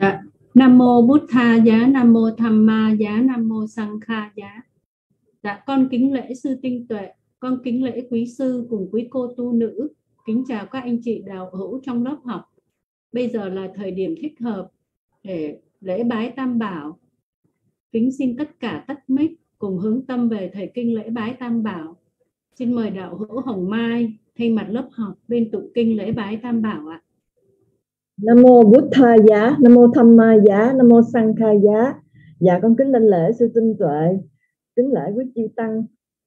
Dạ. Nam mô Bút Tha giá, Nam mô Tham Ma giá, Nam mô Sang Kha giá. Dạ, con kính lễ sư tinh tuệ, con kính lễ quý sư cùng quý cô tu nữ, kính chào các anh chị đạo hữu trong lớp học. Bây giờ là thời điểm thích hợp để lễ bái Tam Bảo. Kính xin tất cả tắt mic cùng hướng tâm về thời kinh lễ bái Tam Bảo. Xin mời đạo hữu Hồng Mai thay mặt lớp học bên tụng kinh lễ bái Tam Bảo ạ. Nam mô Bụt Tha giá, Nam mô Tham Ma giá, Nam mô Sang Kha giá. Dạ con kính lên lễ sư tinh tuệ, kính lễ quý chư tăng,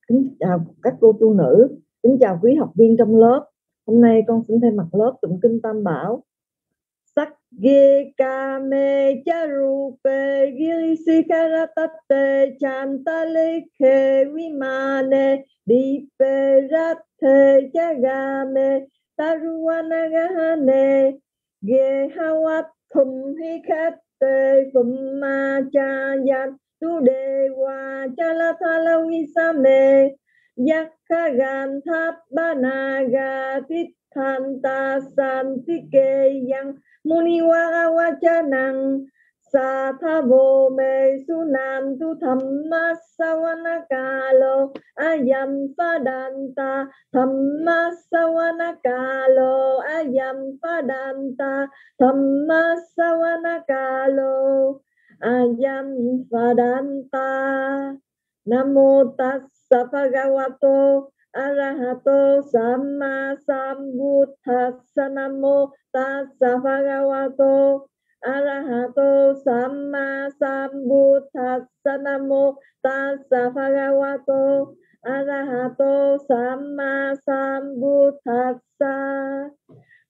kính chào các cô tu nữ, kính chào quý học viên trong lớp. Hôm nay con xin thay mặt lớp tụng kinh Tam Bảo. Sắc ghi ca mê cha ru pe giri si karatate chantale khe vimane đi pe ra thê cha ga me taruana gahane ghê hawat thum hi khát tê phum ma cha yat. Tu đề wa cha la tha la vi sa mê yak kha gan tháp ba na ga tít than ta san ti ke yang. Muni wa wa cha năng sa tha vô mê su nam tu tham ma sa wa na ca lo ayam pa dan ta tham ma sa wa na ca lo ayam pa dan ta tham ma sa wa na ca lo ayam pa dan ta nam mô tassa bhagavato arahato samma sambuddhassa namo tassa bhagavato arahato samma sambuddhassa namo tassa bhagavato. Arahato samma sambuddhassa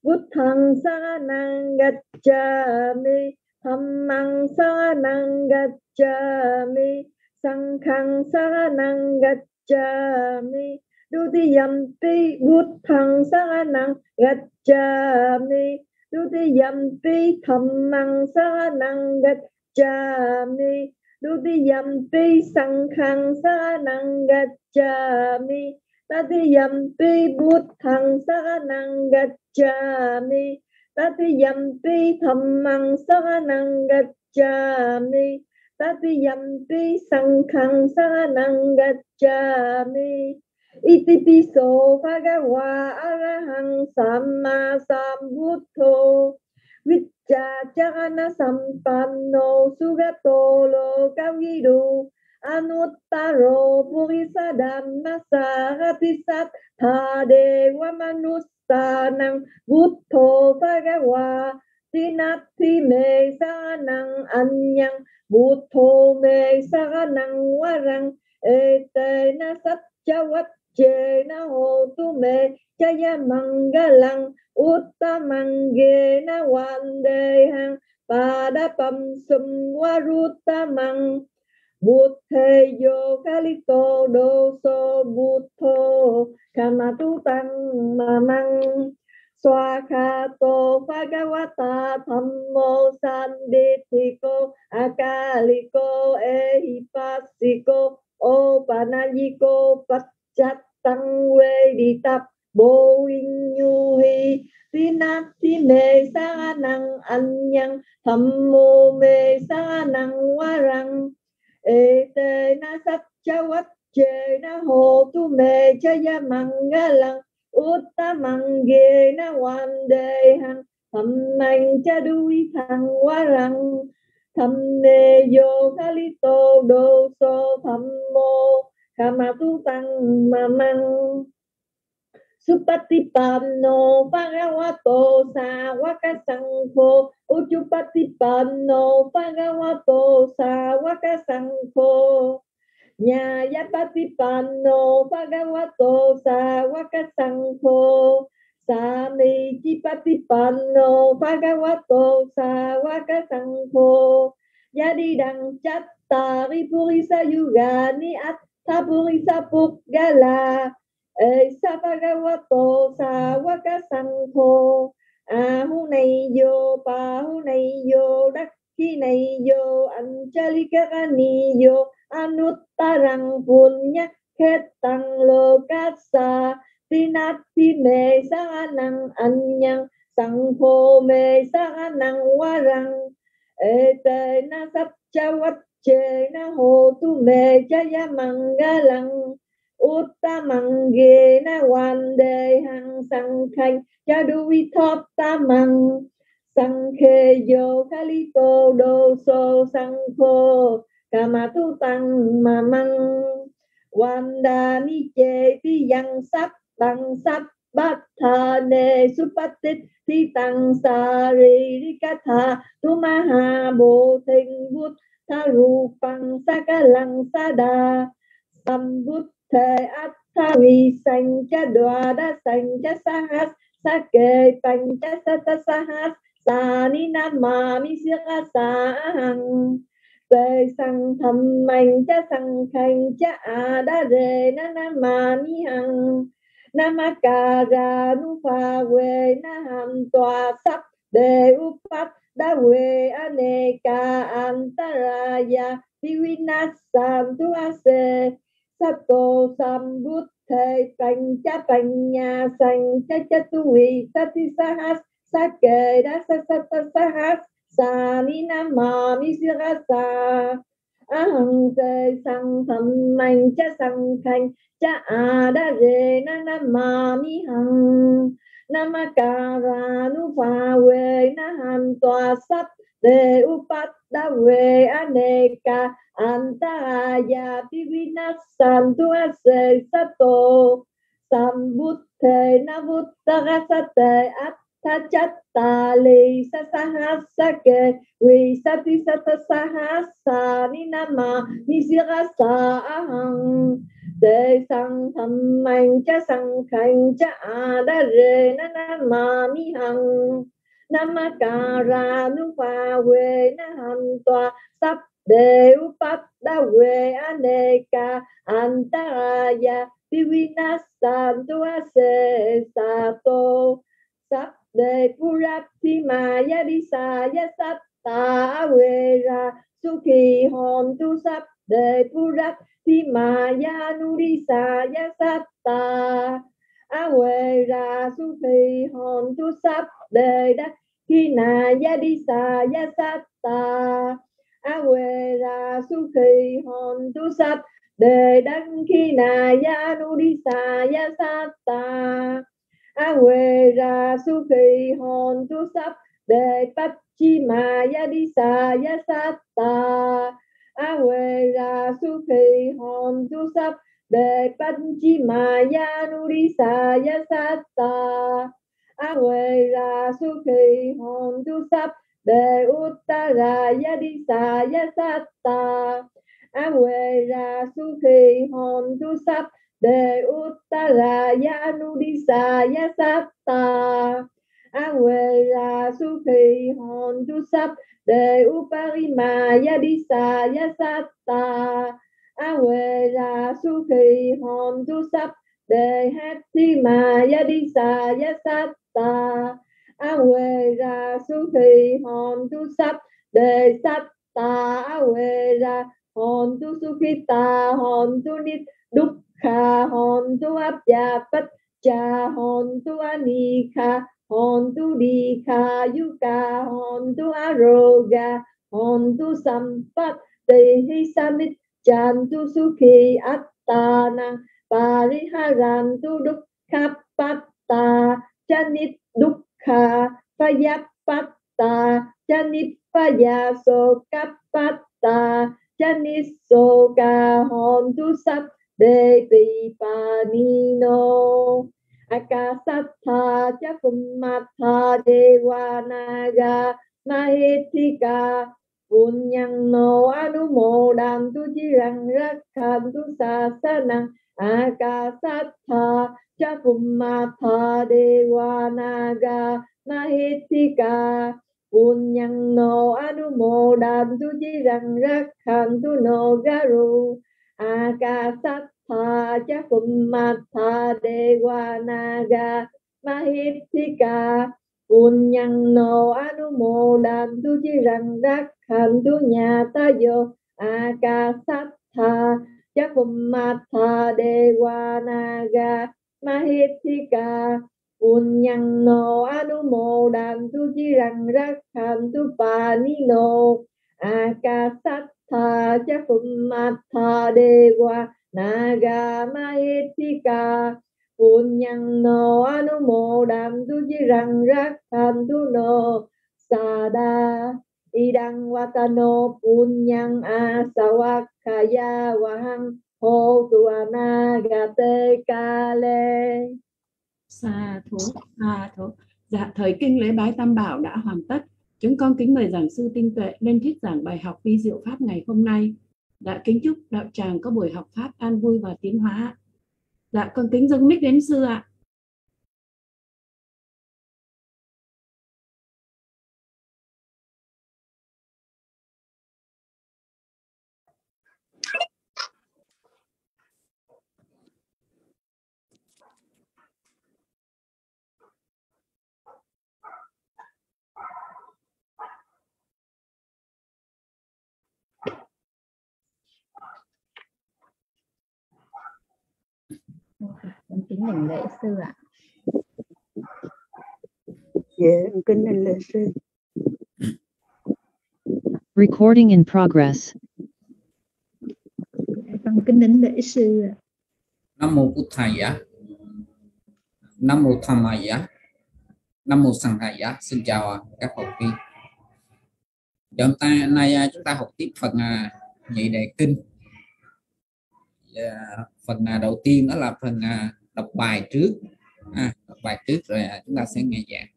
buddhang saranang gacchami. Dhammang saranang gacchami. Sanghang saranang gacchami. Dutiyampi buddhang saranang gacchami. Dutiyampi dhammang saranang gacchami Dutiyampi sanghang saranang gacchami Tatiyampi buddhang saranang gacchami Tatiyampi dhammang saranang gacchami Tatiyampi sanghang saranang gacchami Iti piso bhagawa arahang samma sambuddho. Vichacharana sampanno sugato lokavidu Anuttaro purisa dhamma sarati sattha dewa manusanang buddho bhagawa Tinati me saranang anyang buddho me saranang warang etena satchavat chê na hồ tu mê chaya mangalang uttamange na vandehang padapam sum warutamang Buddhe yo kalito doso buddho kamatu tăng mamang Swakato Bhagavata Thammo Sandithiko Akaliko Ehipasiko Opanayiko Pachatang Veditap Bố in Nhu Hi Tinati Mê, Sa Năng Anyang Thammo Mê, Sa Năng Warang Ete Na Sat Chawat chê Na hồ Tu Mê ta mang gieo Na Vandehang Thammang Chadui thầm Warang Thamme Yo Kalito Do So mô kama tutang mamang. Supati pano pagawato sa wakasangko ujupati pano pagawato sa wakasangko nyaya pati pano pagawato sa wakasangko samiki pati pano pagawato sa wakasangko Jadi dang cat tari purisa yugani at Purisa Pukgala gala. Bhagavato Sawaka Sangho À hu này vô pa hu này vô đắc khi này vô anh chalika ni vô anuttarang punya ketang lokasa tinati me sanang anyang sang sangpo me sanang warang ete na satcha vacche na hotu me ta mangalang uttamange na wande hang sang khanh. Cha du vi thop tamang sang khe yo kalito do so sang kho kama tu tăng ma măng. Wanda ni che ti yang sắp, tăng sắp. Bát tha ne supatit thi tăng sa ri ri ca tha. Tu ma ha bo thinh bút sarupang sakalang sada sa ca lăng sa đà bút thể át tha vi sanh cha đoa đa sanh cha sa hát sa kê panh cha hát ni sang thầm mạnh cha sang thành cha a đa rê na na ma mi hằng namakara nupa na ham tòa sắp đề upat đa we aneka antaraya vivinasam tu ase sato sambuddhe pancha panya sang cha cha tu vi sati sahas sake da sa sa ta sahas sa ni nam ma mi sirasa aham te sang tham mạnh cha sang khanh cha a da re na na ma mi hằng namakara nu pha we na han tòa sắp đề upat da we aneka antaya pivinasan tu ase sato sambuddhe navuttagasate attachatta li sasahasake vi sati sa ni nama a ahang đề sang tham mạnh cha sang khanh cha a da re na na ma mi hằng namakara nu we na han tòa de đề da we aneka antaraya vivinasam tu ase sato sa de purapti maya di sa ya satta we ra sukhi hom tu sap de purapti maya nurisaya sa ya satta avera huệ ra su tu sap de da khi na sa ya satta avera huệ ra su tu sap đề đăng khi na ya nuri sa ya satta ta huệ ra su phi hòn tu sắp, đề bách chi ma ya đi sa ya satta a huệ ra su phi hòn tu sắp, đề bánh chi ma ya nu đi sa ya sát ta. A huệ ra su phi hồn tu sắp, đề uttara ya đi sa ya sát ta. A huệ ra su phi hòn tu sắp de uttara ya nu awela sa ya a ra tu sắp de uparima yadisa yasata. A huệ ra tu sắp de hati ma yadisa yasata. A huệ ra tu de satta a huệ ra hồn tu sukhita hồn tu nit kha hon tu abya cha hon tu anikha hon tu đi kha yuka hon tu aroga hon tu sampat te hi samit chan tu sukhi attana pariharan tu dukkha patta chanit dukkha payapatta chanit payaso kapatta chanit soka hon tu sampat de pipanino Akasatha Chakumatha Devanaga Mahitika Punyang no anumodantu jirang rakhantu sasanang, Akasatha Chakumatha Devanaga Mahitika Punyang no anumodantu jirang rakhantu no garu Akasatha Chakumatha Dewanaga Mahithika Punyang no anumodan tu chi rằng đắc hành tu nhà ta vô Akasatha Chakumatha Dewanaga Mahithika Punyang no anumodan tu chi rằng đắc tu pa ni no Akasatha tha cha phum ma tha de qua na ga ma hit thi ca Punyang anu mô đàm tu di rakhan tu tham tu cha pummatha dewa naga maetika punyang no anu mo dan tu jirang rakhan tu idang watano punyang asawakaya wahang hô tu anagate kale Sa thú, sa thú. Dạ, thời kinh lễ bái tam bảo đã hoàn tất. Chúng con kính mời giảng sư tinh tuệ lên thuyết giảng bài học vi diệu pháp ngày hôm nay. đã kính chúc đạo tràng có buổi học pháp an vui và tiến hóa. Dạ, con kính dâng mic đến sư ạ. Con kính đảnh lễ sư ạ. Dạ, con kính đảnh lễ sư. Recording in progress. con kính đảnh lễ sư ạ. Nam mô Bụt Thầy Nam mô Tham Maya Nam mô Sằng Thầy Xin chào các học viên. Giờ hôm ta, nay à, chúng ta học tiếp phần à, nhị đề kinh Dạ, phần à, đầu tiên đó là phần à, đọc bài trước. À, đọc bài trước rồi à, chúng ta sẽ nghe giảng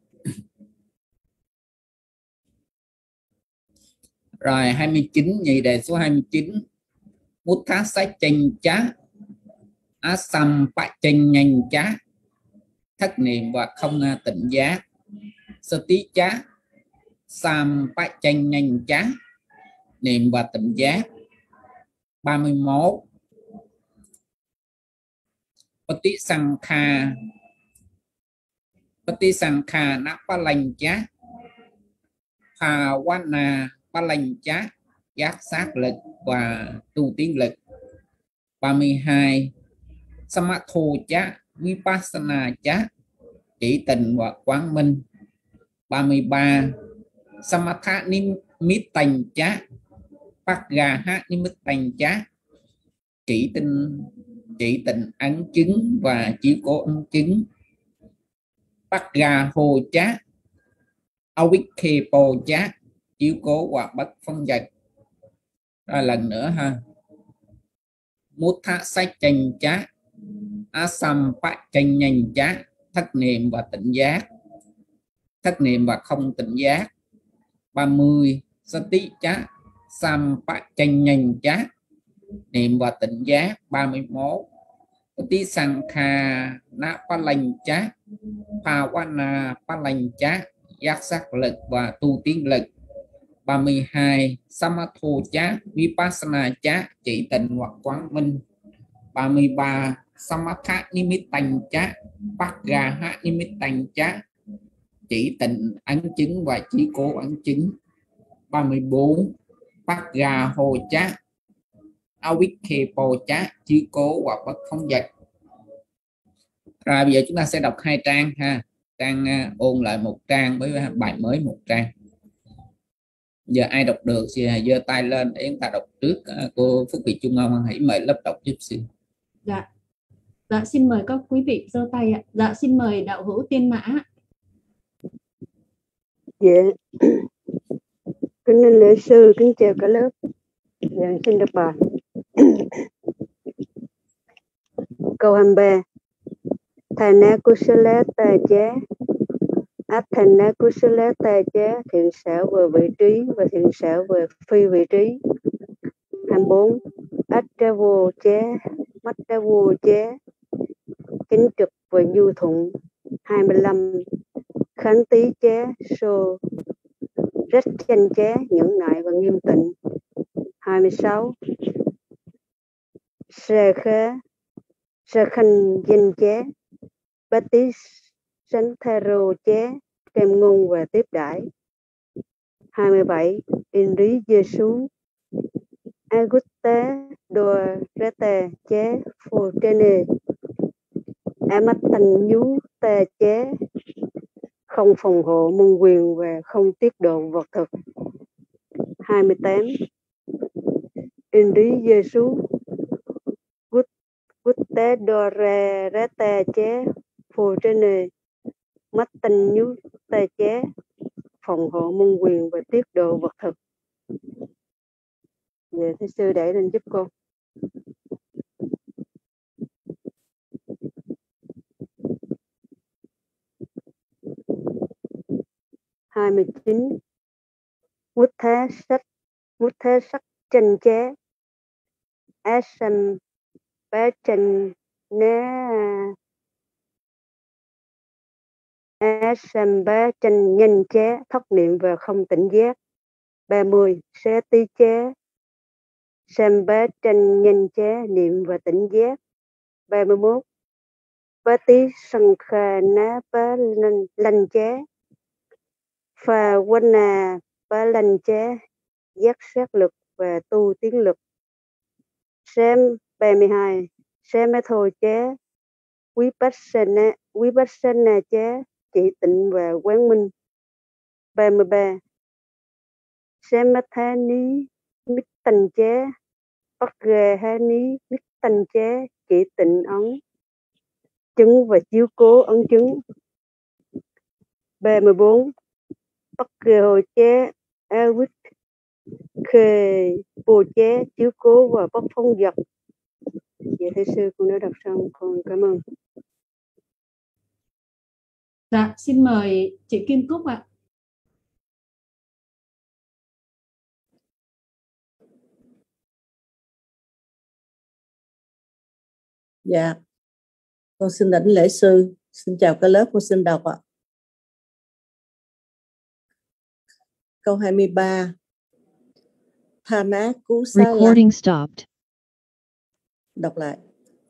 rồi 29 nhị đề số 29 mút sách tranh chá. Asam pa tranh nhanh chá. Thất niệm và không tỉnh giác sơ tí chá. Sam pa tranh nhanh chá. Niệm và tỉnh giác 31 Pati Sankha Pati Sankha Na Palanh Chá Bhavana Palanh Chá Giác sát lực và tu tiến lực. 32 Samatho Chá Vipassana Chá Chỉ tình và quán minh. 33 Samatha Nimittanh Chá Paggaha Nimittanh Chá Chỉ tinh chỉ tịnh ấn chứng và chỉ cố ấn chứng. Bắt ra hồ chá awikhepo chát, chiếu cố hoặc bất phân vật ra lần nữa ha. Mút mutha sách chanh chát, asam pa chanh nhanh chát, thất niệm và tỉnh giác. Thất niệm và không tỉnh giác. 30 sati chát, sam pa chanh nhanh chát niệm và tỉnh giác 31 tí sang kha na pa lành chá. Phawana pa lành chá. Giác sắc lực và tu tiến lực. 32 Samatho chá. Vipassana chá. Chỉ tịnh hoặc quán minh. 33 Samatha Nimittanh chá. Paggaha Nimittanh chá. Chỉ tịnh ấn chứng và chỉ cố ấn chứng. 34 Pagga hồ chá. Awikhepo chá chiếu cố hoặc bất không vật rồi bây giờ chúng ta sẽ đọc hai trang ha trang uh, ôn lại một trang với bài mới một trang giờ ai đọc được thì giơ tay lên để chúng ta đọc trước uh, cô Phúc Thị Trung Ông hãy mời lớp đọc giúp xin Dạ. Dạ xin mời các quý vị giơ tay ạ. Dạ xin mời đạo hữu tiên mã. Dạ. Kính lễ sư, kính chào cả lớp. Dạ, xin đọc bài. Câu 23 Thana Kusala Tà chế Chá Athana Kusala Tà chế Thiện xảo về vị trí và thiện xảo về phi vị trí. 24 ách ra vô chế mắt Chá vô chế kính trực và du thuận. 25 Khánh Tý chế Sô. Rất chanh chế những nại và nghiêm tịnh. 26 Sa khá Sa khanh danh chá Bát tí sánh rô Kèm ngôn và tiếp đãi. 27 Indri Giêsu Augusta Doa Do chá Phô Trene Amat Thành Nhú tê chế, không phòng hộ môn quyền và không tiết độ vật thực. 28 Indi Giêsu Gut Gut dore đo re chế, phù trên nề. Mắt tinh nhú tê chế, phòng hộ môn quyền và tiết độ vật thực. Dạ, Về thế sư để lên giúp cô. Hai mươi chín. Quốc thế sách quốc thế sắc chân chế. Asam bé chân né xem bé trình nhanh chế thất niệm và không tỉnh giác. 30 sẽ tí chế xem bá trình nhân chế niệm và tỉnh giác. 31 bá tí sân khờ ná bá lanh, lanh chế phà quanh nà bá lanh chế giác sát lực và tu tiến lực. Xem 32 mê thôi chế quý bách sinh quý bách sen nè chế chỉ tịnh và quán minh 33 mê thê ní, mít tình chế bắt ghê hê ní, mít tình chế chỉ tịnh ấn chứng và chiếu cố ấn chứng. B14 bắt ghê hồ chế Elwick quýt bồ chế chiếu cố và bắc phong vật. Dạ thưa sư con đã đọc xong con cảm ơn Dạ, xin mời chị Kim Cúc ạ. Dạ, con xin đảnh lễ sư. Xin chào cả lớp, con xin đọc ạ. Câu 23. Thana Kusala. Recording stopped. Đọc lại.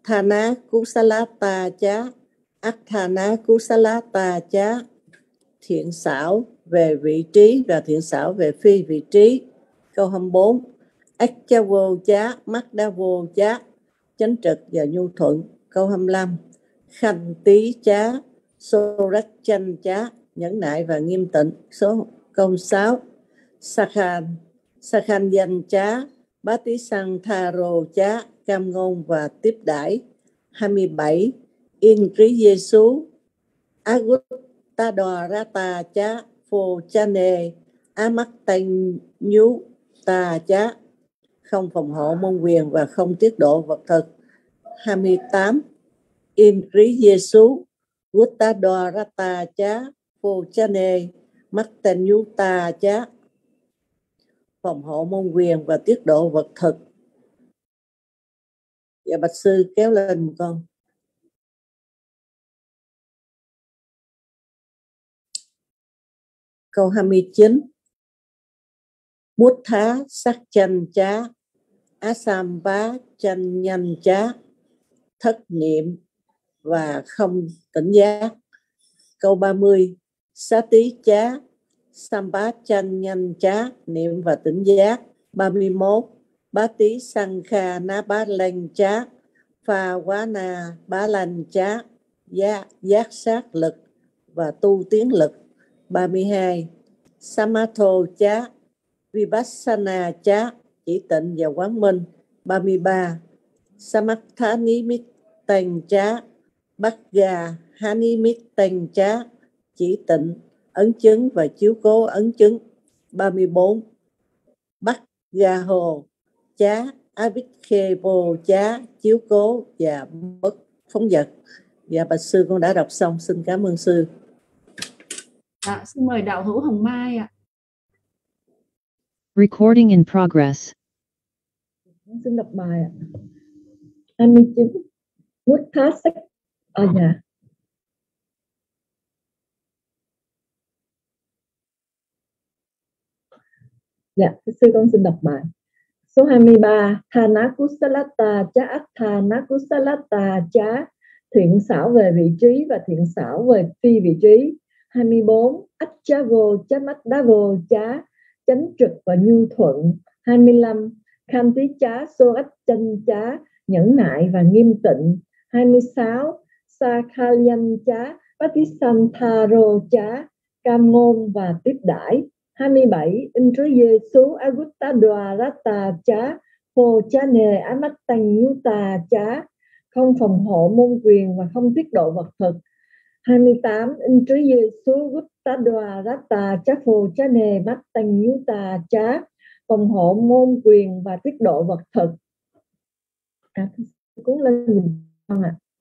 Thana kusala ta cha. kusala ta cha. Thiện xảo về vị trí và thiện xảo về phi vị trí. Câu 24. Akchavo cha. Makdavo cha, chánh trực và nhu thuận câu 25 khanh tí chá sô rách chanh chá nhẫn nại và nghiêm tịnh số câu 6 sakhan sakhan danh chá bá tí sang tha rô chá cam ngôn và tiếp đãi. 27 in trí giê-xu agut ta đò ra ta chá phô cha nề á mắt tanh nhú ta chá không phòng hộ môn quyền và không tiết độ vật thực. 28 im rí Giêsu Gutta đo rata chá phô cha nề mắt tên nhú ta chá phòng hộ môn quyền và tiết độ vật thực dạ bạch sư kéo lên một con. Câu 29 Mút thá, sắc chanh chá Asam bá, chanh nhanh chá Thất niệm và không tỉnh giác. Câu 30 Xá tí chá, Sam bá chanh nhanh chá Niệm và tỉnh giác. 31 Bá tí sang kha na bá lanh chát Pha quá na bá lanh chát Giác, giác sát lực và tu tiến lực. 32 Samatho chát Vipassana chát chỉ tịnh và quán minh. 33 Samatthani mít tành chát bắt gà Hani mít tành chát chỉ tịnh ấn chứng và chiếu cố ấn chứng. 34 bắt gà hồ chá Abit khê bồ chá chiếu cố và bất phóng vật dạ bạch sư con đã đọc xong xin cảm ơn sư Dạ, xin mời đạo hữu Hồng Mai ạ. Recording in progress. xin đọc bài ạ 29 Mút thá sách à dạ Dạ, thưa sư con xin đọc bài. Số 23, Thana Kusalata cha Athana Kusalata cha thiện xảo về vị trí và thiện xảo về phi vị trí. 24, Achavo cha Madavo cha chánh trực và nhu thuận. 25, Kham tí chá Sô ách chân chá nhẫn nại và nghiêm tịnh. 26, Sakhalyan chá Patisantaro chá cam ngôn và tiếp đãi 27 in trứ Giêsu Augusta Dwarata chá Hồ cha nề Amattanyuta chá. Không phòng hộ môn quyền và không tiết độ vật thực. 28 in trứ Giêsu Gutta Dwarata chá Phô cha nề Mattanyuta chá. Phòng hộ môn quyền và tiết độ vật thực. À, cuốn lên mình con ạ? à.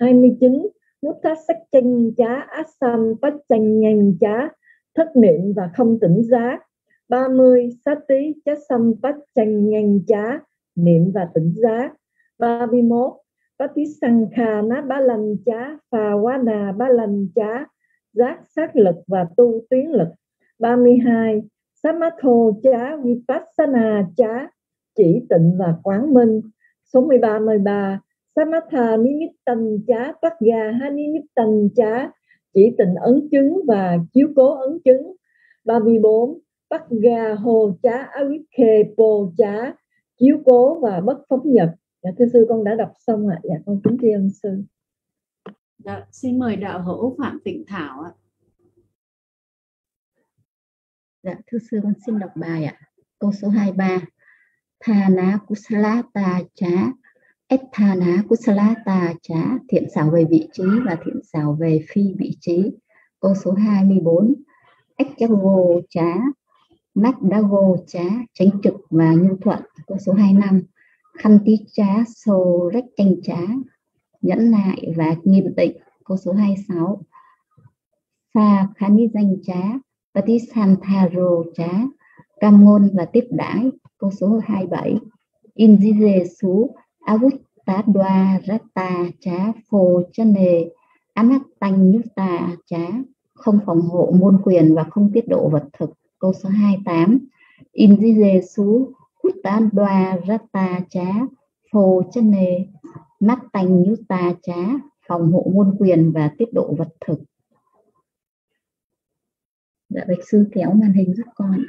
29 nút thắt sắc chanh chá át sam bách chanh nhanh chá, thất niệm và không tỉnh giác 30 sát tí chá sam bách chanh nhanh chá niệm và tỉnh giác 31 Pati Sankha Ná Ba Lành Chá, Phà Quá nà Ba Lành Chá, Giác sát lực và tu tiến lực. 32 Samatho Chá Vipassana Chá, Chỉ tịnh và quán minh. Số 13 13 Samatha Nimittan Chá Pagya Hanimittan Chá Chỉ tịnh ấn chứng và chiếu cố ấn chứng 34 Pagya Hồ Chá Awikhe Po Chá Chiếu cố và bất phóng nhật Dạ thưa sư con đã đọc xong ạ. Dạ con kính tri ân sư. Dạ, xin mời đạo hữu Phạm Tịnh Thảo ạ. Dạ thưa sư con xin đọc bài ạ. Câu số 23. Thana Kusalata Chá Ethana Kusalata Chá thiện xảo về vị trí và thiện xảo về phi vị trí. Câu số 24. Ekchago Chá Nadago Chá tránh trực và nhu thuận. Câu số 25 khăn tí trá sô rách tranh trá nhẫn nại và nghiêm tịnh câu số 26 sa khani danh trá patisantaro trá cam ngôn và tiếp đãi câu số 27 injize sú avutadwa Ratta Chá phô chân nề anattanh ta Chá không phòng hộ môn quyền và không tiết độ vật thực. Câu số 28 injize sú Kuttan đoa rata chá phô chân nề mắt tanh nhú chá phòng hộ môn quyền và tiết độ vật thực. Dạ bạch sư kéo màn hình giúp con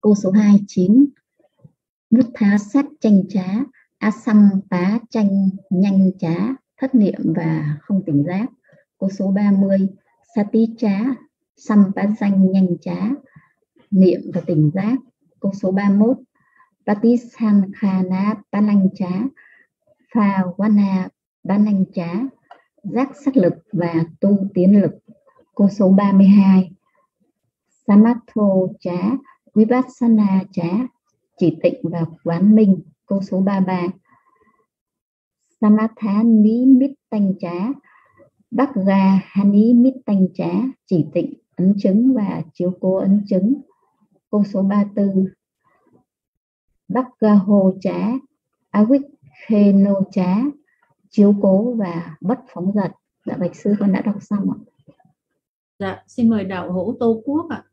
câu số 29 nút thá sát tranh trá a xăm tá tranh nhanh trá thất niệm và không tỉnh giác. Câu số 30 sati trá xăm bá danh nhanh trá niệm và tỉnh giác. Câu số 31 Patisankhana trá Pha Wana trá, giác sắc lực và tu tiến lực. Câu số 32 Samatho chá Vipassana chá chỉ tịnh và quán minh, câu số 33 Samatha ní mít tanh trá. Bắc ga hani mít tanh trá. Chỉ tịnh ấn chứng và chiếu cố ấn chứng. Câu số 34 Bắc Ga Hồ Trá. Awik Khê Nô Trá chiếu cố và bất phóng dật. Dạ bạch sư con đã đọc xong ạ. Dạ xin mời đạo hữu tô quốc ạ.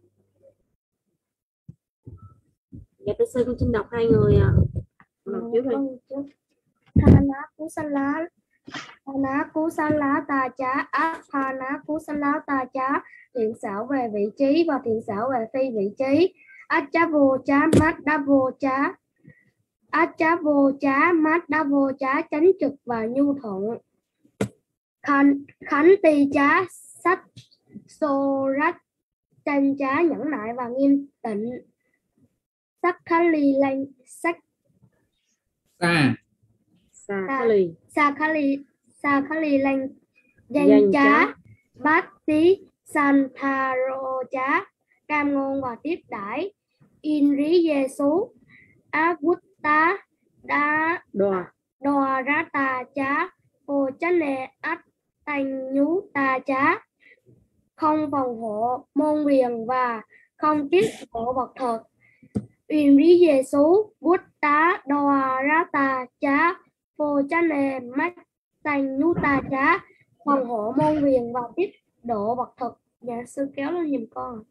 Dạ sư con xin đọc hai người ạ. Đi. Thana Kusala Thana Kusala Tà Chá Áp Thana Kusala Tà Chá thiện xảo về vị trí và thiện xảo về phi vị trí. Acha vô chá mát đa vô chá Acha vô chá mát đa vô chá tránh trực và nhu thuận. Khánh, khánh tì chá sách sô rách tranh chá nhẫn nại và nghiêm tịnh sắc khá ly lanh sắc sa. Sa khá ly. Sa khá sa danh chá bát tí san tha rô chá cam ngôn và tiếp đãi. In rí Giêsu á bút tá đá đòa. Đòa ra tà chá hồ chá nề ách tành nhú tà chá không phòng hộ môn quyền và không tiết hộ vật thực in rí Giêsu bút tá đòa ra tà chá hồ chá nề mắt tành nhú tà chá phòng hộ môn quyền và tiết độ vật thực. Dạ sư kéo lên giùm con.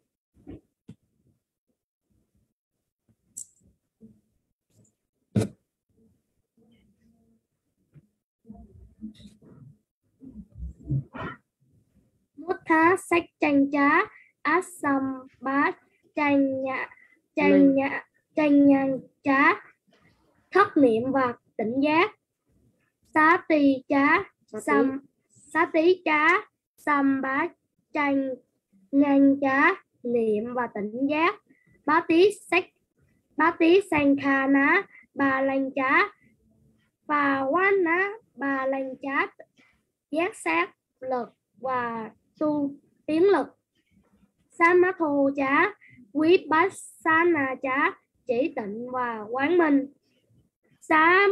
Mút thá sách tranh chá át xăm bát tranh nhã tranh nhã tranh nhanh trá thất niệm và tỉnh giác. Xá ti trá xăm xá tí trá xăm bá tranh nhanh trá niệm và tỉnh giác. Bá tí sách bá tí sanh kha ná bà lanh trá. Và quan ná bà lanh trá giác sát lực và tu tiến lực. Samatho chá quý bát sa na chá chỉ tịnh và quán minh. Xá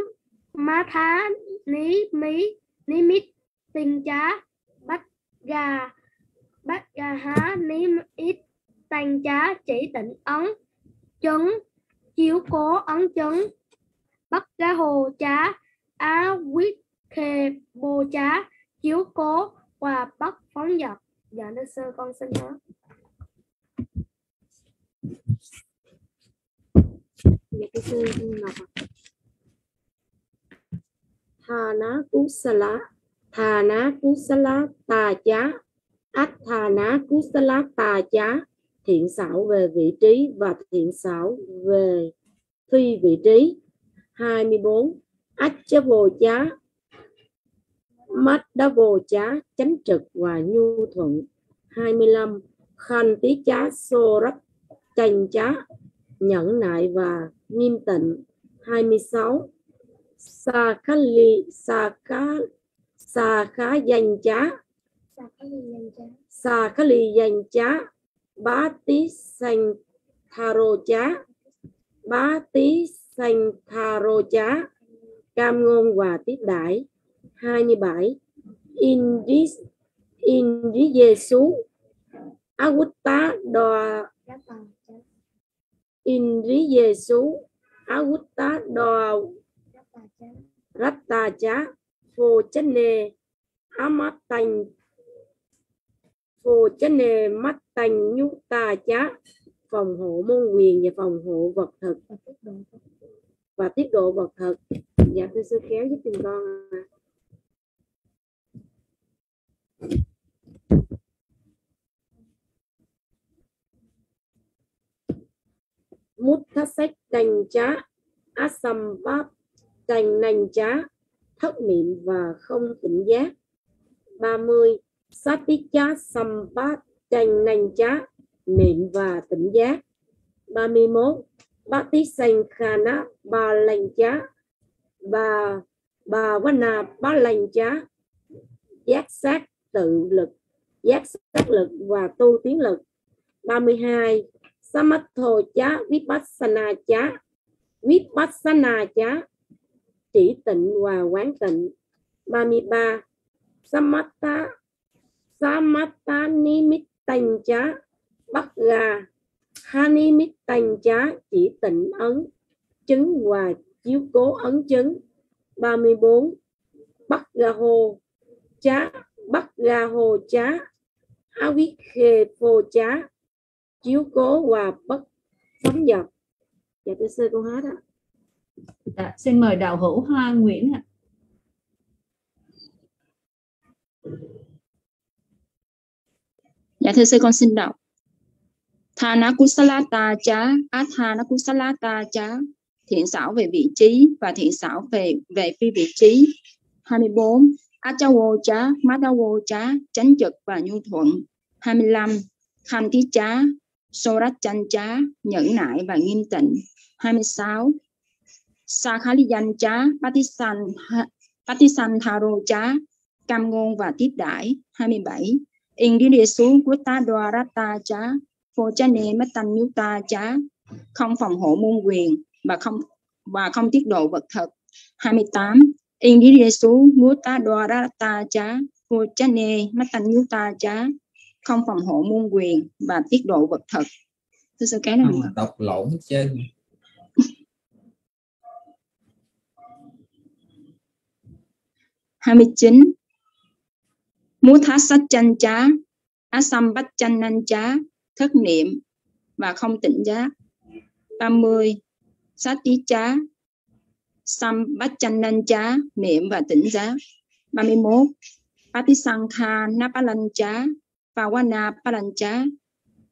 ma thá, ní, mí, ní mít, tinh chá bách gà bách gà há, ní ít tăng chá, chỉ tịnh ấn chứng chiếu cố ấn chứng bắc gá hồ chá, á quyết khê bồ chá, chiếu cố và bất phóng dật. Dạ nó sơ, con xin hết dạ thưa sư con đọc ạ. thà ná cú sa lá thà ná cú Thana kusala tà chá. Ách thà ná cú tà chá. Thiện xảo về vị trí và thiện xảo về phi vị trí. 24 ách chá vô chá. Mắt đá vô chá chánh trực và nhu thuận. 25 khanh tí chá sô rắp, chanh chá nhẫn nại và nghiêm tịnh. 26 sa khá ly sa khá sa khá danh chá. Sa khá ly danh chá. Bá tí sanh tharo chá. Bá tí sanh tharo chá. Cam ngôn và tiếp đãi 27 Indis Indri Giêsu Agutta đòa in ri giê Indri Agutta Do Ratta chá Phô chân nề Amat tành Phô chân nề mắt tành nhu ta chá phòng hộ môn quyền và phòng hộ vật thực Và tiết độ vật thực dạ thưa sư kéo giúp giùm con à. Mút thất sách đành trá, át sầm báp đành nành trá, thất niệm và không tỉnh giác. 30 sát tí chá sầm bát đành nành chá niệm và tỉnh giác. 31 bát tí sanh ná, ba lành chá bà bà nà ba lành chá giác sát tự lực, giác sát lực và tu tiến lực. 32 Samatho chá Vipassana chá Vipassana chá chỉ tịnh và quán tịnh. 33 samatha samatha Nimittanh chá bắt gà hanimittan chá chỉ tịnh ấn chứng và chiếu cố ấn chứng. 34 bắt gà hồ chá bắt gà hồ chá Avikhe phô chá chiếu cố và bất phóng dật dạ thưa sư con hết á Dạ, xin mời đạo hữu Hoa Nguyễn ạ. Dạ thưa sư con xin đọc. Thana Kusalata chá, Athana Kusalata chá, thiện xảo về vị trí và thiện xảo về về phi vị trí. 24. Achawo chá, Madawo chá, chánh trực và nhu thuận. 25. Khanh tí chá, Sorachancha, nhẫn nại và nghiêm tịnh. 26. Sakhaliyancha, Patisan Patisan cam ngôn và tiếp đãi. 27. Indiresu Gutta Dwarata chá, Phojane Matanyuta cha, không phòng hộ môn quyền và không và không tiết độ vật thực. 28. Indiresu Gutta Dwarata chá, Phojane Matanyuta cha, không phòng hộ môn quyền và tiết độ vật thực. Thưa sư cái này mà đọc lộn trơn hai mươi chín Mú thá sách chanh chá, xăm bách chanh nanh chá, thất niệm và không tỉnh giác. 30. Sát tí chá, xăm bách chanh nanh chá, niệm và tỉnh giác. 31. Patisankha napalan chá, Pawana palan chá,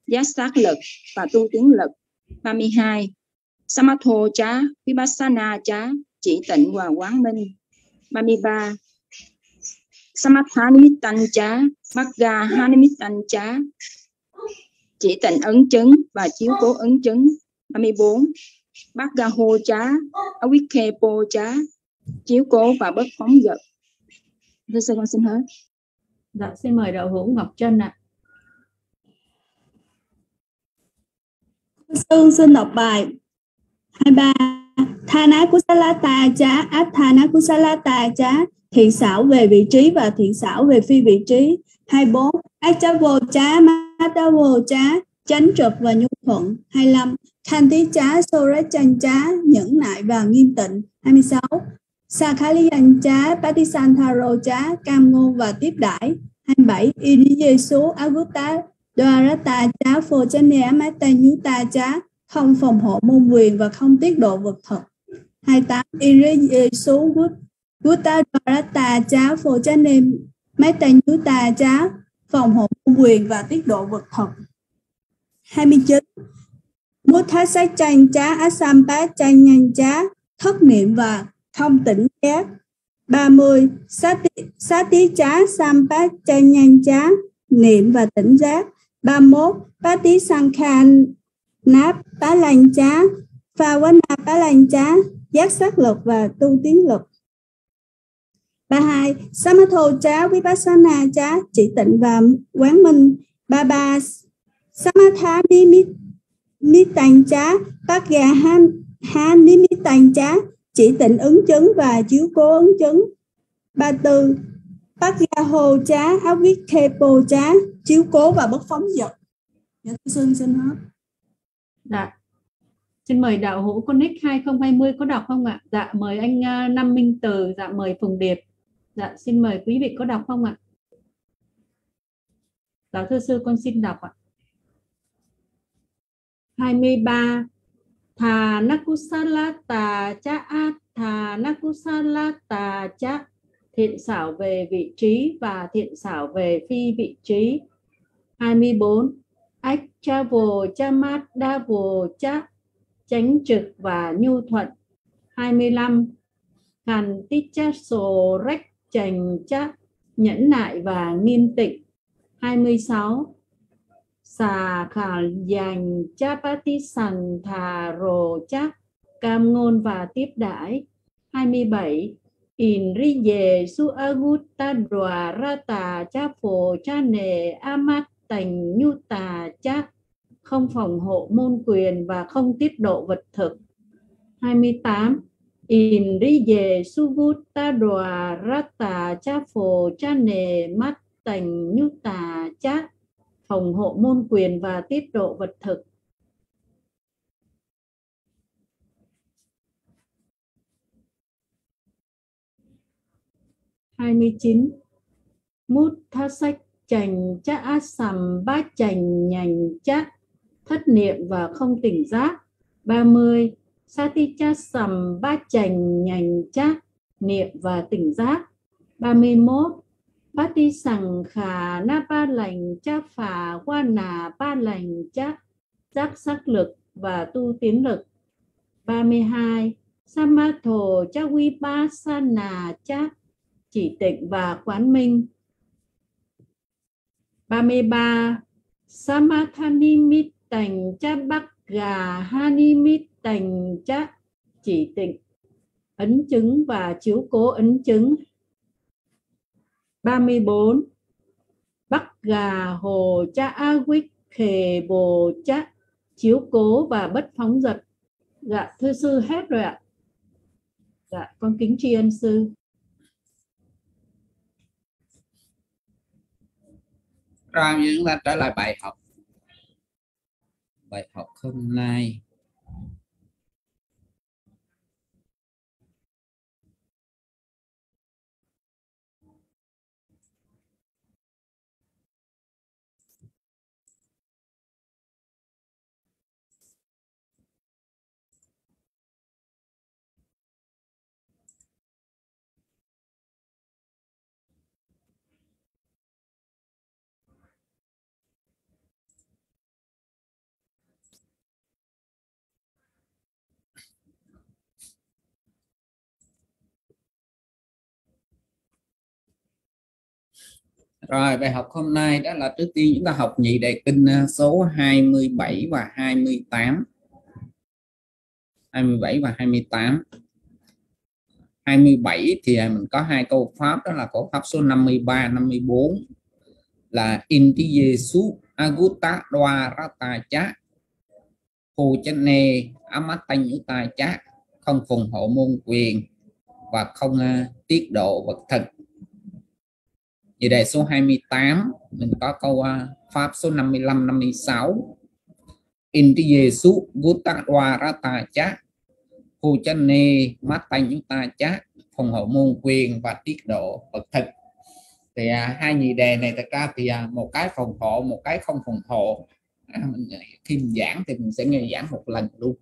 giác sát lực và tu tiến lực. 32 Samatho chá Vipassana chá chỉ tịnh và quán minh. 33 Samatha chá Magga Hanimittan chá chỉ tịnh ấn chứng và chiếu cố ấn chứng. 34 Bhagga hô chá Awikepo chá chiếu cố và bất phóng dật. Thưa sư con xin hết Dạ xin mời đạo hữu Ngọc Trân ạ. Sư xin đọc bài. 23 Thana Kusalata chá Athana Kusalata chá thiện xảo về vị trí và thiện xảo về phi vị trí. 24 Achavo chá Matavo chá chánh trực và nhu thuận. 25 Khanti chá Sorachan chá, nhẫn nại và nghiêm tịnh. 26 Sakhaliyan chá Patisantaro chá, cam ngôn và tiếp đãi. 27 Iriyesu Agutta Dwarata chá, Phô Chania Mata Nyuta chá, không phòng hộ môn quyền và không tiết độ vật thật. 28 Iriyesu Gutta Dwarata chá, Phô Chania Mata Nyuta chá, phòng hộ môn quyền và tiết độ vật thật. 29 Mutha sát chanh chá Asampa chanh nhanh chá, thất niệm và không tỉnh giác 30 sát tí chá Sampa chanh nhanh chá, niệm và tỉnh giác. 31 Bá tí sang khan náp lành chá pha quá na lành chá giác sát luật và tu tiến luật. 32 Samatho chá Vipassana chá chỉ tịnh và quán minh 33 Samatha Nimit Nitan chá Bát gà Han Ha Nimitan chá chỉ tịnh ứng chứng và chiếu cố ứng chứng 34 Bát gà hồ chá Chiếu cố và bất phóng dật Dạ xin xin hết Dạ Xin mời đạo hữu Connect 2020 có đọc không ạ? Dạ mời anh à, Nam Minh Từ, dạ mời Phùng Điệp. Dạ xin mời quý vị có đọc không ạ? Giáo thư sư con xin đọc ạ. 23 Thà Nakusalata cha a Thà Nakusalata cha thiện xảo về vị trí và thiện xảo về phi vị trí 24 Ách cha vô cha mát đa vô cha chánh trực và nhu thuận. 25 Hàn tích cha sổ rách chành cha nhẫn nại và nghiêm tịnh. 26 xà khả dành cha bá tí sàn thà rồ cha cam ngôn và tiếp đãi. 27 in ri ye su agutta đoà ra tà cha phổ cha nề amat tành nhu tà cha không phòng hộ môn quyền và không tiết độ vật thực. 28 in ri ye su đoà rata tà cha phổ cha nề mắt tành nhu tà cha phòng hộ môn quyền và tiết độ vật thực. Hai mươi chín, mút tha sách chành chắc át sầm ba chành nhành chắc thất niệm và không tỉnh giác. 30 sati cha sầm ba chành nhành chắc niệm và tỉnh giác. 31 Pati sằng khả na ba lành cha phà qua nà ba lành cha giác sắc lực và tu tiến lực. 32 Samatho cha quy ba sa nà cha chỉ tịnh và quán minh. 33 Samathanimit tành cha bắc gà hanimit tành cha chỉ tịnh, ấn chứng và chiếu cố ấn chứng. 34 Bắc gà hồ cha a quýt khề bồ cha chiếu cố và bất phóng dật. Dạ thưa sư, hết rồi ạ. Dạ con kính tri ân sư. Rồi chúng ta trở lại bài học. Bài học hôm nay. Rồi bài học hôm nay đó là trước tiên chúng ta học nhị đề kinh ờ, số 27 và 28. 27 và 28. 27 thì à, mình có hai câu pháp đó là câu pháp số 53 54 là Inti Jesu Agutta Đoa Rata Chá Hồ Chane Amatanyuta Cha Ta không phùng hộ môn quyền và không uh, tiết độ vật thực như đề số 28 mình có câu uh, pháp số 55 56 Inti Jesu Gutta Đoa Rata Chá Hồ Chân tay chúng Ta chát. Phòng hộ môn quyền và tiết độ vật thực. Thì à, hai nhị đề này thật ra thì à, một cái phòng hộ một cái không phòng hộ. À, mình, à, khi mình giảng thì mình sẽ nghe giảng một lần luôn.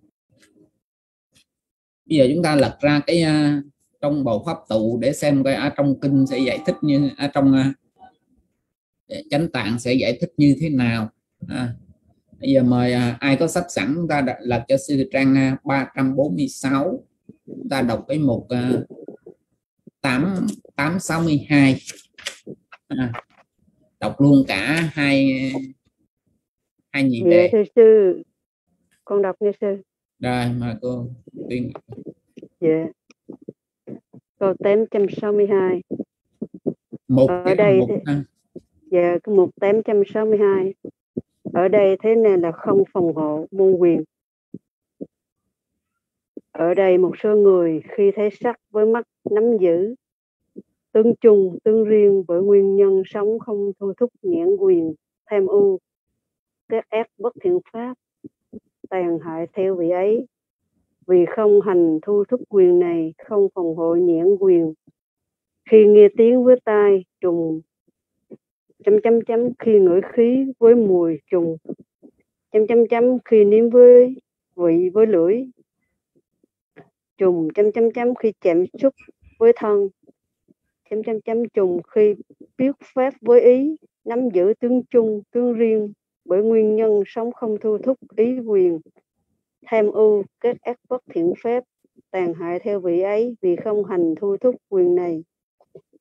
Bây giờ chúng ta lật ra cái uh, trong bộ pháp tụ để xem coi ở trong kinh sẽ giải thích như ở trong uh, chánh tạng sẽ giải thích như thế nào. À, bây giờ mời uh, ai có sách sẵn chúng ta lật cho sư trang uh, 346 chúng ta đọc cái mục uh, 8 862 à, đọc luôn cả hai hai nhị dạ đề. thưa sư con đọc nghe sư. Rồi mà cô tuyên. Dạ câu 862 một ở đây một thì, dạ cái mục 862 ở đây thế này là không phòng hộ môn quyền. Ở đây một số người khi thấy sắc với mắt nắm giữ tương chung tương riêng bởi nguyên nhân sống không thôi thúc nhãn quyền tham ưu các ác bất thiện pháp tàn hại theo vị ấy vì không hành thu thúc quyền này, không phòng hộ nhãn quyền. Khi nghe tiếng với tai, trùng, chấm chấm chấm, khi ngửi khí với mùi trùng, chấm chấm chấm, khi nếm với vị, với lưỡi. Trùng, chấm chấm chấm, khi chạm xúc với thân. Chấm chấm chấm, trùng, khi biết phép với ý, nắm giữ tướng chung, tướng riêng, bởi nguyên nhân sống không thu thúc ý quyền tham ưu, kết ác bất thiện phép, tàn hại theo vị ấy vì không hành thu thúc quyền này.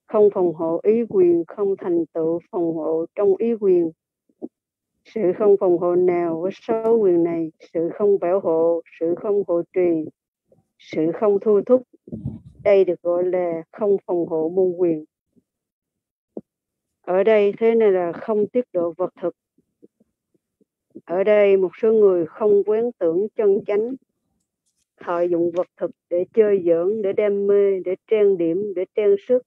Không phòng hộ ý quyền, không thành tựu phòng hộ trong ý quyền. Sự không phòng hộ nào với số quyền này, sự không bảo hộ, sự không hộ trì, sự không thu thúc. Đây được gọi là không phòng hộ môn quyền. Ở đây thế này là không tiết độ vật thực ở đây một số người không quán tưởng chân chánh. Thọ dụng vật thực để chơi giỡn để đam mê để trang điểm để trang sức.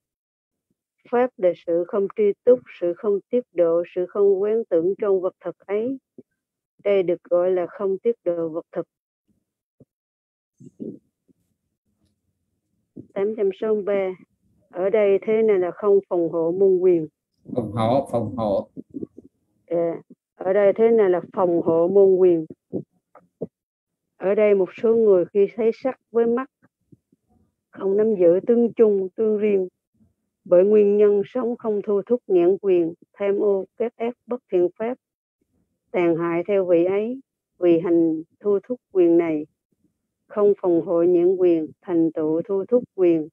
Pháp là sự không tri túc sự không tiết độ sự không quán tưởng trong vật thực ấy. Đây được gọi là không tiết độ vật thực. 863 ở đây thế này là không phòng hộ môn quyền. Phòng hộ phòng hộ. À, ở đây thế này là phòng hộ môn quyền. Ở đây một số người khi thấy sắc với mắt, không nắm giữ tương chung tương riêng, bởi nguyên nhân sống không thu thúc nhãn quyền, tham ô, kết ép bất thiện pháp, tàn hại theo vị ấy, vì hành thu thúc quyền này. Không phòng hộ nhãn quyền, thành tựu thu thúc quyền.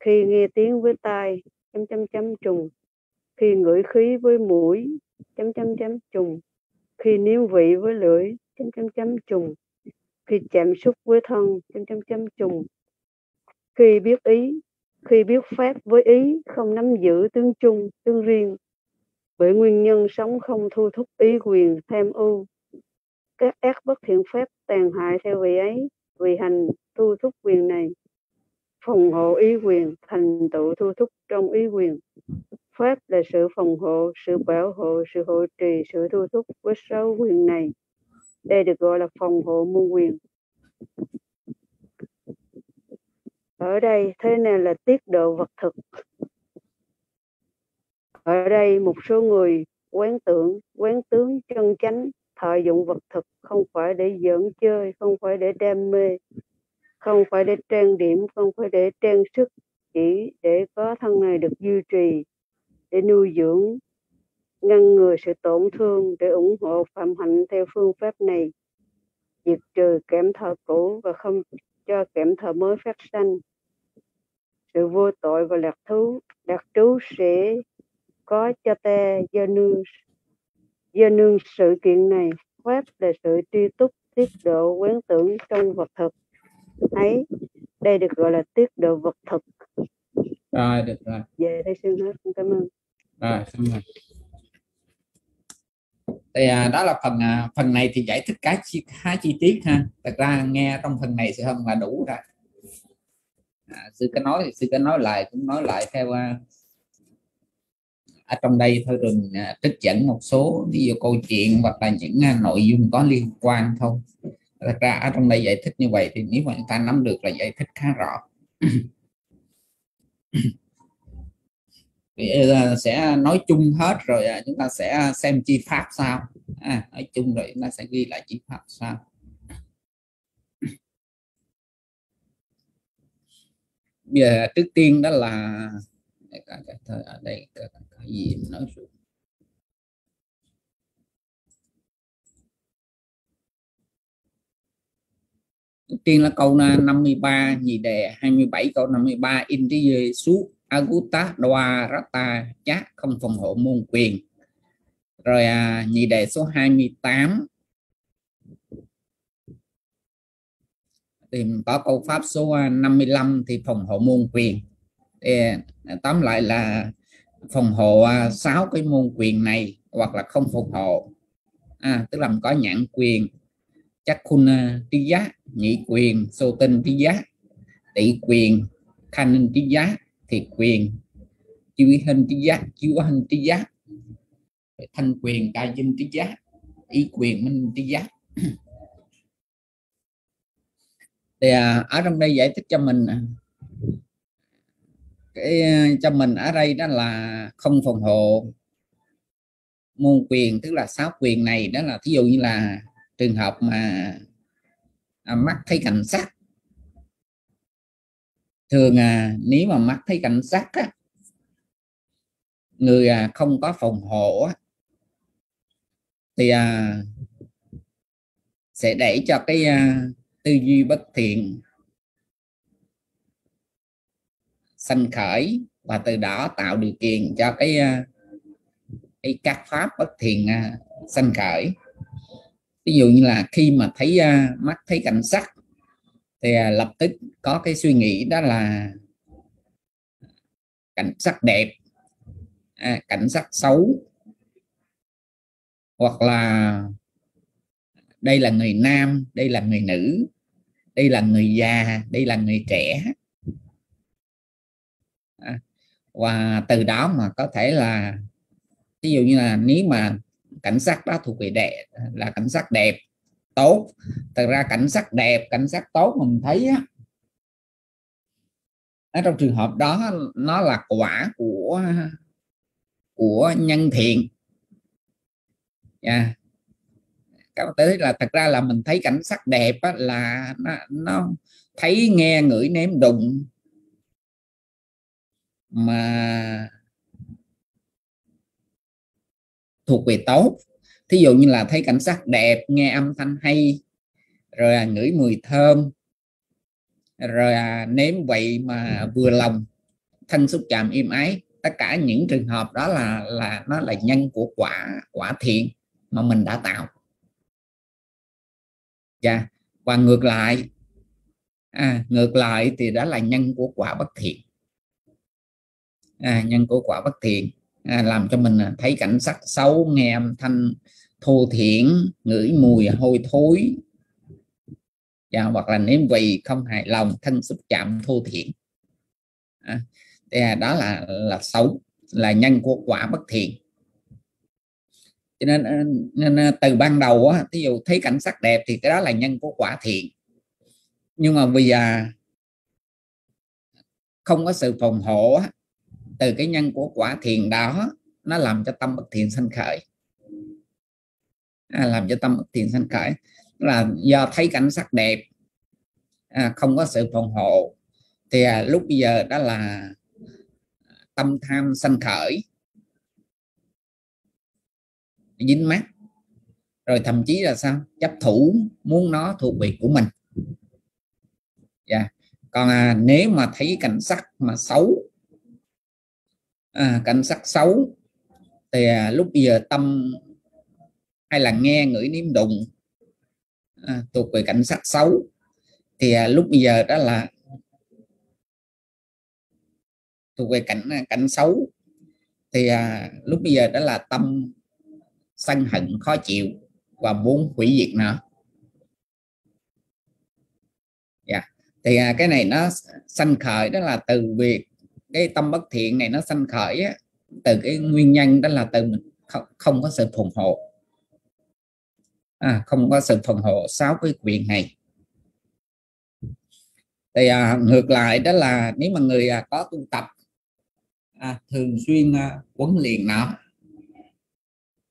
Khi nghe tiếng với tai, chấm chấm chấm trùng. Khi ngửi khí với mũi chấm chấm chấm, trùng. Khi nếm vị với lưỡi, chấm chấm chấm, trùng. Khi chạm xúc với thân, chấm chấm chấm, trùng. Khi biết ý, khi biết pháp với ý, không nắm giữ tướng chung, tướng riêng. Bởi nguyên nhân sống không thu thúc ý quyền, tham ưu. Các ác bất thiện pháp tàn hại theo vị ấy vì hành thu thúc quyền này. Phòng hộ ý quyền, thành tựu thu thúc trong ý quyền pháp là sự phòng hộ, sự bảo hộ, sự hộ trì, sự thu thúc với sáu quyền này. Đây được gọi là phòng hộ muôn quyền. Ở đây, thế này là tiết độ vật thực? Ở đây, một số người, quán tưởng, quán tướng, chân chánh, thọ dụng vật thực không phải để giỡn chơi, không phải để đam mê, không phải để trang điểm, không phải để trang sức, chỉ để có thân này được duy trì để nuôi dưỡng, ngăn ngừa sự tổn thương để ủng hộ phạm hạnh theo phương pháp này. Diệt trừ kẻm thờ cũ và không cho kẻm thờ mới phát sanh. Sự vô tội và lạc thú, lạc trú sẽ có cho ta do nương do nương sự kiện này. Pháp là sự tri túc, tiết độ, quán tưởng trong vật thực ấy. Đây được gọi là tiết độ vật thực rồi được rồi. Về đây sư nói con cảm ơn. Rồi xong rồi thì à, đó là phần à, phần này thì giải thích cái chi, khá chi tiết ha. Thật ra nghe trong phần này sẽ không là đủ rồi. À, sư có nói sư có nói lại cũng nói lại theo à, ở trong đây thôi rồi à, trích dẫn một số ví dụ câu chuyện hoặc là những à, nội dung có liên quan thôi. Thật ra ở trong đây giải thích như vậy thì nếu mà chúng ta nắm được là giải thích khá rõ thì ờ, sẽ nói chung hết rồi à, chúng ta sẽ xem chi pháp sao. À, nói chung rồi chúng ta sẽ ghi lại chi pháp sao. Bây giờ trước tiên đó là ở đây cái gì nói rồi Đầu tiên là câu 53 nhị đề 27 câu 53 Indriye su Aguta Đoa Rata Chát không phòng hộ môn quyền. Rồi à, nhị đề số 28 thì có câu pháp số à, 55 thì phòng hộ môn quyền. Thì, à, tóm lại là phòng hộ à, sáu cái môn quyền này hoặc là không phòng hộ. À, tức là có nhãn quyền chắc khun ờ, trí giá nhị quyền sô tinh trí giá tỷ quyền khanh trí giá thiệt quyền chiêu hình trí giá chiêu hình trí giá thanh quyền đại dinh trí giá ý quyền minh trí giá thì à, ở trong đây giải thích cho mình à, cái ờ, cho mình ở đây đó là không phòng hộ môn quyền tức là sáu quyền này đó là thí dụ như là trường hợp mà à, mắt thấy cảnh sắc thường à, nếu mà mắt thấy cảnh sắc á, người à, không có phòng hộ á, thì à, sẽ để cho cái à, tư duy bất thiện sanh khởi và từ đó tạo điều kiện cho cái à, cái các pháp bất thiện à, sanh khởi ví dụ như là khi mà thấy uh, mắt thấy cảnh sắc thì uh, lập tức có cái suy nghĩ đó là cảnh sắc đẹp à, cảnh sắc xấu. Hoặc là đây là người nam đây là người nữ đây là người già đây là người trẻ. À, và từ đó mà có thể là ví dụ như là nếu mà cảnh sắc đó thuộc về đẹp là cảnh sắc đẹp tốt. Thật ra cảnh sắc đẹp cảnh sắc tốt mình thấy á ở trong trường hợp đó nó là quả của của nhân thiện. Yeah. các bạn thấy là thật ra là mình thấy cảnh sắc đẹp á, là nó, nó thấy nghe ngửi nếm đụng mà thuộc về tốt. Thí dụ như là thấy cảnh sắc đẹp nghe âm thanh hay rồi à, ngửi mùi thơm rồi à, nếm vậy mà vừa lòng thân xúc chạm im ái. Tất cả những trường hợp đó là là nó là nhân của quả quả thiện mà mình đã tạo. Dạ và ngược lại à, ngược lại thì đó là nhân của quả bất thiện. À, nhân của quả bất thiện à, làm cho mình à, thấy cảnh sắc xấu nghe âm thanh thô thiển ngửi mùi hôi thối. Và hoặc là nếm vị không hài lòng thân xúc chạm thô thiển. À, đó là là xấu là nhân của quả bất thiện. Cho nên, à, nên à, từ ban đầu á ví dụ thấy cảnh sắc đẹp thì cái đó là nhân của quả thiện. Nhưng mà bây giờ không có sự phòng hộ từ cái nhân của quả thiền đó nó làm cho tâm bất thiện sanh khởi. À, làm cho tâm bất thiện sanh khởi. Là do thấy cảnh sắc đẹp à, không có sự phòng hộ thì à, lúc bây giờ đó là tâm tham sanh khởi. Dính mắt. Rồi thậm chí là sao? Chấp thủ muốn nó thuộc về của mình. Yeah. còn à, nếu mà thấy cảnh sắc mà xấu à, cảnh sắc xấu. Thì à, lúc bây giờ tâm hay là nghe ngửi niêm đụng à, thuộc về cảnh sắc xấu. Thì à, lúc bây giờ đó là thuộc về cảnh à, cảnh xấu. Thì à, lúc bây giờ đó là tâm sân hận khó chịu và muốn hủy diệt nó. Dạ. Thì à, cái này nó sanh khởi đó là từ việc cái tâm bất thiện này nó sanh khởi á, từ cái nguyên nhân đó là từ mình không, không có sự phòng hộ. À, không có sự phòng hộ sáu cái quyền này. Thì à, ngược lại đó là nếu mà người à, có tu tập à, thường xuyên à, huấn luyện nó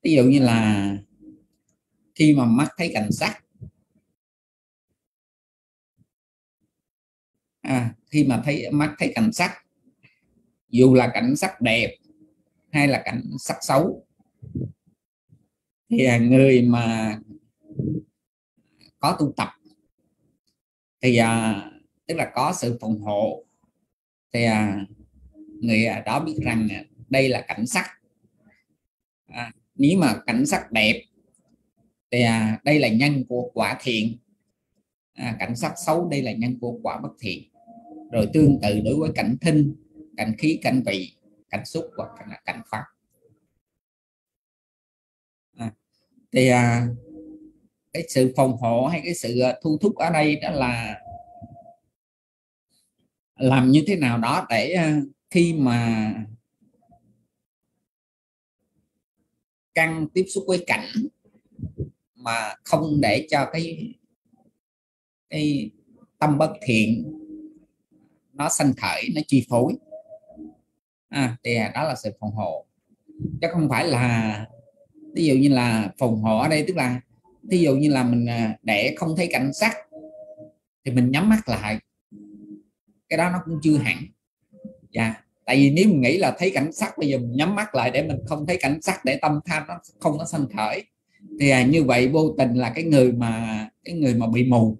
ví dụ như là khi mà mắt thấy cảnh sắc à, khi mà thấy mắt thấy cảnh sắc dù là cảnh sắc đẹp hay là cảnh sắc xấu thì người mà có tu tập thì à, tức là có sự phòng hộ thì à, người à, đó biết rằng à, đây là cảnh sắc. À, nếu mà cảnh sắc đẹp thì à, đây là nhân của quả thiện. À, cảnh sắc xấu đây là nhân của quả bất thiện. Rồi tương tự đối với cảnh thinh cảnh khí cảnh vị cảnh xúc hoặc là cảnh pháp. À, thì à, cái sự phòng hộ hay cái sự à, thu thúc ở đây đó là làm như thế nào đó để à, khi mà căng tiếp xúc với cảnh mà không để cho cái cái tâm bất thiện nó sanh khởi nó chi phối à, thì đó là sự phòng hộ. Chứ không phải là ví dụ như là phòng hộ ở đây tức là ví dụ như là mình à, để không thấy cảnh sát thì mình nhắm mắt lại. Cái đó nó cũng chưa hẳn. Dạ tại vì nếu mình nghĩ là thấy cảnh sát bây giờ mình nhắm mắt lại để mình không thấy cảnh sát để tâm tham nó không có sanh khởi thì à, như vậy vô tình là cái người mà cái người mà bị mù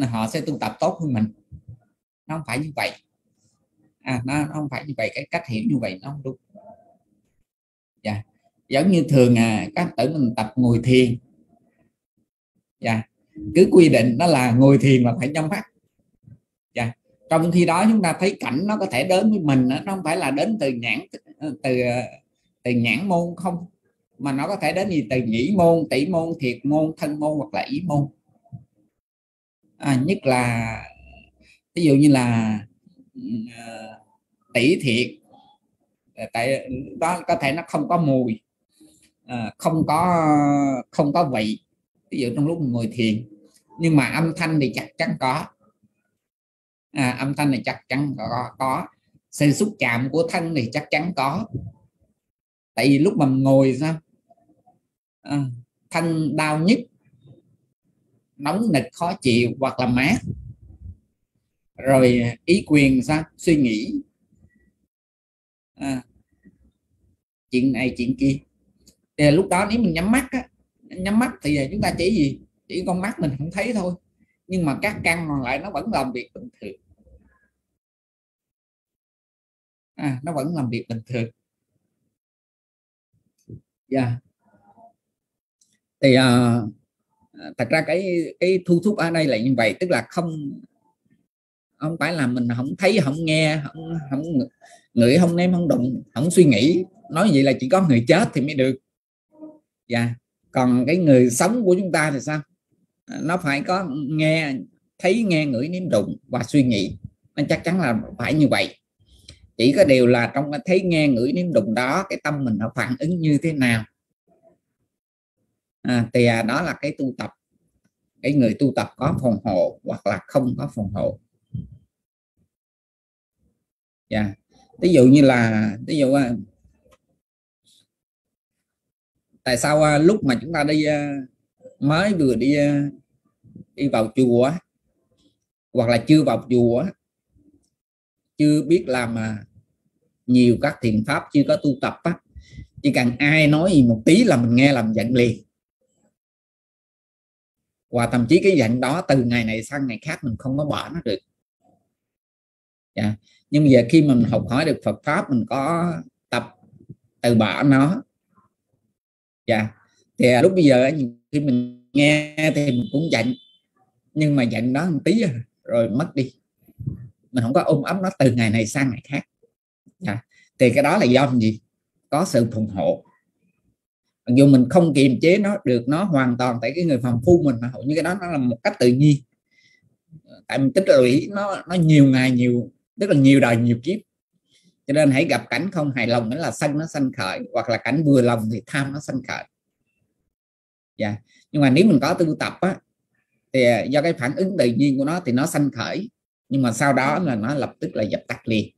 họ sẽ tu tập tốt hơn mình. Nó không phải như vậy à nó, nó không phải như vậy cái cách hiểu như vậy nó không đúng. Dạ. Giống như thường à các tử mình tập ngồi thiền. Dạ. Cứ quy định đó là ngồi thiền là phải nhắm mắt. Dạ. Trong khi đó chúng ta thấy cảnh nó có thể đến với mình nó không phải là đến từ nhãn ờ, từ ờ, từ nhãn môn không mà nó có thể đến gì từ nhĩ môn tỷ môn thiệt môn thân môn hoặc là ý môn. À, nhất là ví dụ như là Ờ, tỷ thiệt. Ờ, tại đó có thể nó không có mùi. Ờ, không có không có vị. Ví dụ trong lúc ngồi thiền. Nhưng mà âm thanh thì chắc chắn có. À, âm thanh này chắc chắn có, có. Sự xúc chạm của thân thì chắc chắn có. Tại vì lúc mà mình ngồi sao? À, thân đau nhất nóng nịch khó chịu hoặc là mát rồi ý quyền sao suy nghĩ. À, chuyện này chuyện kia. Thì lúc đó nếu mình nhắm mắt á, nhắm mắt thì chúng ta chỉ gì? Chỉ con mắt mình không thấy thôi. Nhưng mà các căn còn lại nó vẫn làm việc bình thường. À, nó vẫn làm việc bình thường. Dạ. Yeah. thì uh, thật ra cái cái thu thúc ở đây là như vậy tức là không không phải là mình không thấy không nghe không không ngửi không ném không đụng không suy nghĩ. Nói vậy là chỉ có người chết thì mới được. Dạ. Còn cái người sống của chúng ta thì sao? Nó phải có nghe thấy nghe ngửi nếm đụng và suy nghĩ. Nó chắc chắn là phải như vậy. Chỉ có điều là trong cái thấy nghe ngửi nếm đụng đó cái tâm mình nó phản ứng như thế nào? À, thì à, đó là cái tu tập. Cái người tu tập có phòng hộ hoặc là không có phòng hộ dạ yeah. ví dụ như là ví dụ à, tại sao à, lúc mà chúng ta đi à, mới vừa đi đi vào chùa hoặc là chưa vào chùa chưa biết làm mà nhiều các thiền pháp, chưa có tu tập á, chỉ cần ai nói gì một tí là mình nghe làm giận liền và thậm chí cái giận đó từ ngày này sang ngày khác mình không có bỏ nó được yeah nhưng giờ khi mình học hỏi được Phật pháp, mình có tập từ bỏ nó. Dạ. Thì à, lúc bây giờ khi mình nghe thì mình cũng giận. Nhưng mà giận đó một tí rồi mất đi. Mình không có ôm ấp nó từ ngày này sang ngày khác. Dạ. thì cái đó là do gì? Có sự phụng hộ. Mặc dù mình không kiềm chế nó, được nó hoàn toàn tại cái người phàm phu mình, mà hầu như cái đó nó là một cách tự nhiên. Tại mình tích lũy nó nó nhiều ngày nhiều tức là nhiều đời nhiều kiếp. Cho nên hãy gặp cảnh không hài lòng nữa là sân nó sanh khởi, hoặc là cảnh vừa lòng thì tham nó sanh khởi. Dạ. Nhưng mà nếu mình có tu tập á, thì à, do cái phản ứng tự nhiên của nó thì nó sanh khởi, nhưng mà sau đó là nó lập tức là dập tắt liền.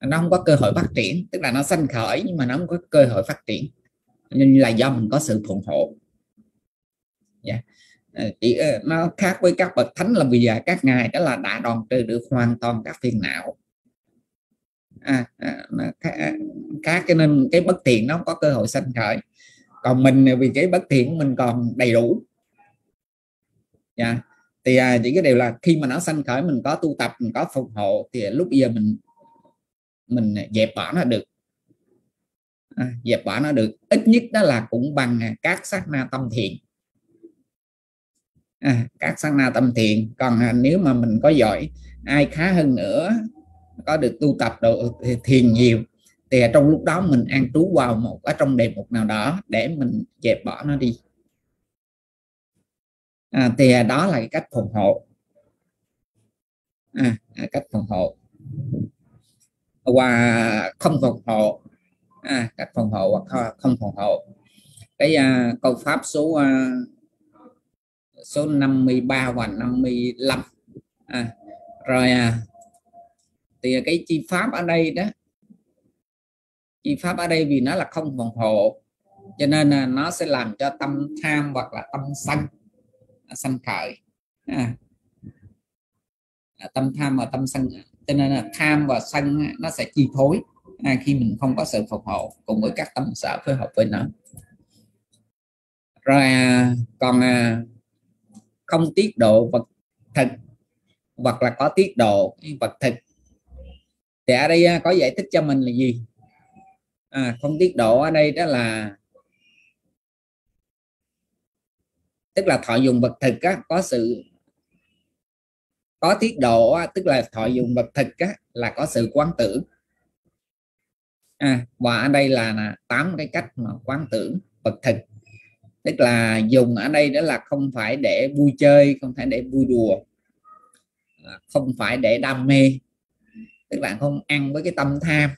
Nó không có cơ hội phát triển, tức là nó sanh khởi nhưng mà nó không có cơ hội phát triển. Nên là do mình có sự phụng hộ. Yeah. Ờ, chỉ ờ, nó khác với các bậc thánh là vì các ngài đó là đã đoàn trừ được hoàn toàn các phiền não. À, à, khác, khác cho nên cái bất thiện nó có cơ hội sanh khởi. Còn mình vì cái bất thiện mình còn đầy đủ. Yeah. Dạ. thì à, chỉ cái điều là khi mà nó sanh khởi mình có tu tập mình có phục hộ thì lúc bây giờ mình mình dẹp bỏ nó được. À, dẹp bỏ nó được. Ít nhất đó là cũng bằng các sát na tâm thiện à, các sát na tâm thiện còn à, nếu mà mình có giỏi ai khá hơn nữa có được tu tập độ thiền nhiều thì trong lúc đó mình an trú vào một ở trong đề mục nào đó để mình dẹp bỏ nó đi. À, thì à, đó là cái cách phòng hộ. À, à cách phòng hộ. Và không phòng hộ. À, cách phòng hộ hoặc không phòng hộ. Cái à, câu pháp số à, số 53 và 55 à, rồi à, thì cái chi pháp ở đây đó chi pháp ở đây vì nó là không phòng hộ cho nên là nó sẽ làm cho tâm tham hoặc là tâm sân à, sân khởi. À, à, tâm tham và tâm sân cho nên là tham và sân nó sẽ chi phối à, khi mình không có sự phục hộ cùng với các tâm sở phối hợp với nó. Rồi à, còn à, không tiết độ vật thực hoặc là có tiết độ vật thực. Thì ở đây à, có giải thích cho mình là gì? À, không tiết độ ở đây đó là tức là thọ dùng vật thực á, có sự có tiết độ á, tức là thọ dùng vật thực á, là có sự quán tưởng. À, và ở đây là tám cái cách mà quán tưởng vật thực tức là dùng ở đây đó là không phải để vui chơi không phải để vui đùa à, không phải để đam mê. Tức là không ăn với cái tâm tham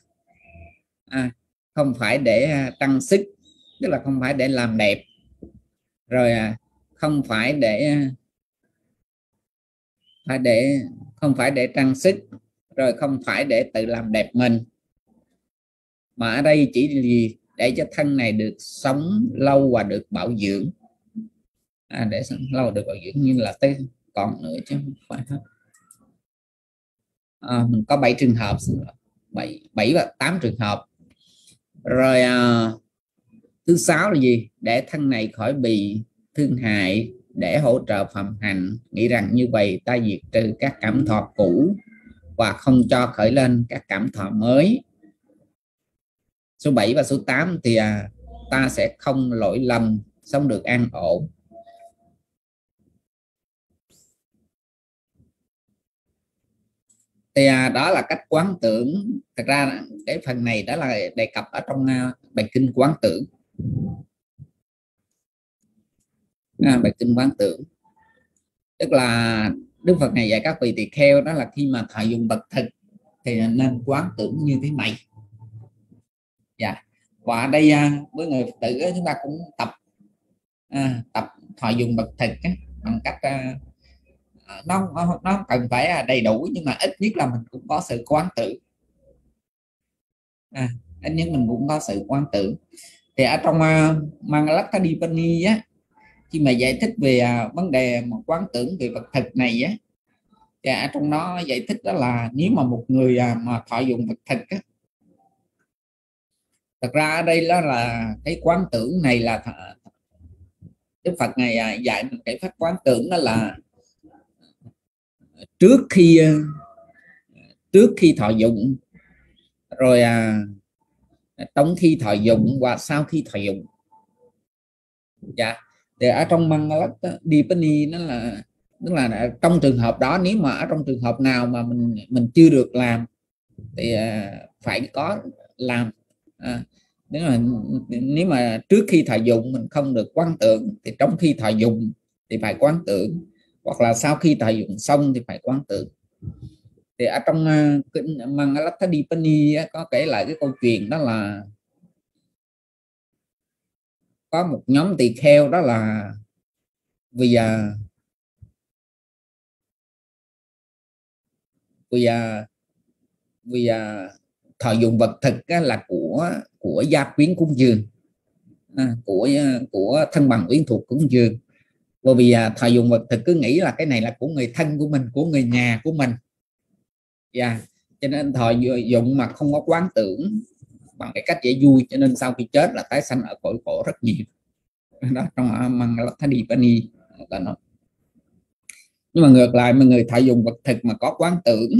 à, không phải để à, tăng sức tức là không phải để làm đẹp. Rồi à, không phải để phải để không phải để trang sức rồi không phải để tự làm đẹp mình. Mà ở đây chỉ gì để cho thân này được sống lâu và được bảo dưỡng. À, để sống lâu được bảo dưỡng như là tư còn nữa chứ không phải hết. À, mình có 7 trường hợp 7, 7 và 8 trường hợp. Rồi à, thứ sáu là gì? Để thân này khỏi bị thương hại để hỗ trợ phẩm hành. Nghĩ rằng như vậy ta diệt trừ các cảm thọ cũ và không cho khởi lên các cảm thọ mới số 7 và số 8 thì à, ta sẽ không lỗi lầm sống được an ổn. Thì à, đó là cách quán tưởng. Thật ra cái phần này đó là đề cập ở trong à, bài kinh quán tưởng. À, bài kinh quán tưởng. Tức là đức phật này dạy các vị tỳ kheo đó là khi mà thọ dùng vật thực thì nên quán tưởng như thế này dạ. Và ở đây à, với người phật tử chúng ta cũng tập à, tập thọ dùng bậc thực á, bằng cách à, à nó nó cần phải à, đầy đủ nhưng mà ít nhất là mình cũng có sự quán tưởng. À, ít nhất mình cũng có sự quán tưởng. Thì ở trong uh, Mangalakadipani á khi mà giải thích về uh, vấn đề một quán tưởng về vật thực này á thì ở trong đó giải thích đó là nếu mà một người uh, mà thọ dụng vật thực á thật ra ở đây đó là cái quán tưởng này là Đức Phật ngày à, dạy mình cái pháp quán tưởng đó là trước khi à, trước khi thọ dụng. Rồi à, trong khi thọ dụng và sau khi thọ dụng. Dạ. Thì ở trong Mangalat Dipani nó là tức là trong trường hợp đó nếu mà ở trong trường hợp nào mà mình mình chưa được làm thì à, phải có làm à, nếu mà nếu mà trước khi thọ dụng mình không được quán tưởng thì trong khi thọ dụng thì phải quán tưởng hoặc là sau khi thọ dụng xong thì phải quán tưởng. Thì ở trong uh, kinh Mangalathadipani có kể lại cái câu chuyện đó là có một nhóm tỳ kheo đó là vì à vì à vì à thọ dụng vật thực là của của gia quyến cúng dường. À, của của thân bằng quyến thuộc cúng dường. Bởi vì à, thọ dụng vật thực cứ nghĩ là cái này là của người thân của mình của người nhà của mình. Và yeah. cho nên thọ dụng mà không có quán tưởng bằng cái cách dễ vui cho nên sau khi chết là tái sanh ở cõi cổ rất nhiều. Đó trong à, măng đi pani là nó. Nhưng mà ngược lại mà người thọ dụng vật thực mà có quán tưởng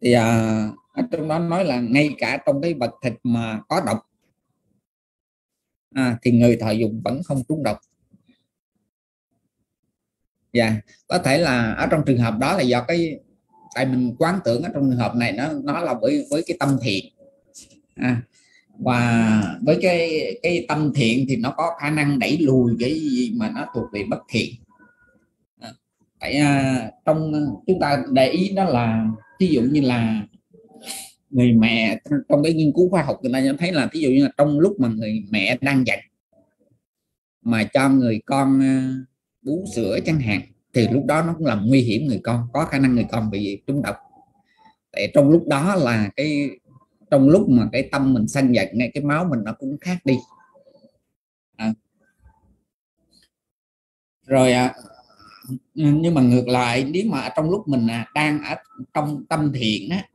thì à, ở trong đó nói là ngay cả trong cái vật thịt mà có độc à, thì người thọ dùng vẫn không trúng độc. Dạ có thể là ở trong trường hợp đó là do cái tại mình quán tưởng ở trong trường hợp này nó nó là với với cái tâm thiện à, và với cái cái tâm thiện thì nó có khả năng đẩy lùi cái gì mà nó thuộc về bất thiện. À, tại à, trong chúng ta để ý đó là ví dụ như là người mẹ trong cái nghiên cứu khoa học người ta nhận thấy là ví dụ như là trong lúc mà người mẹ đang giận mà cho người con ờ, bú sữa chẳng hạn thì lúc đó nó cũng làm nguy hiểm người con có khả năng người con bị trúng độc tại trong lúc đó là cái trong lúc mà cái tâm mình sanh giận ngay cái máu mình nó cũng khác đi à. rồi à, nhưng mà ngược lại nếu mà trong lúc mình à, đang ở trong tâm thiện á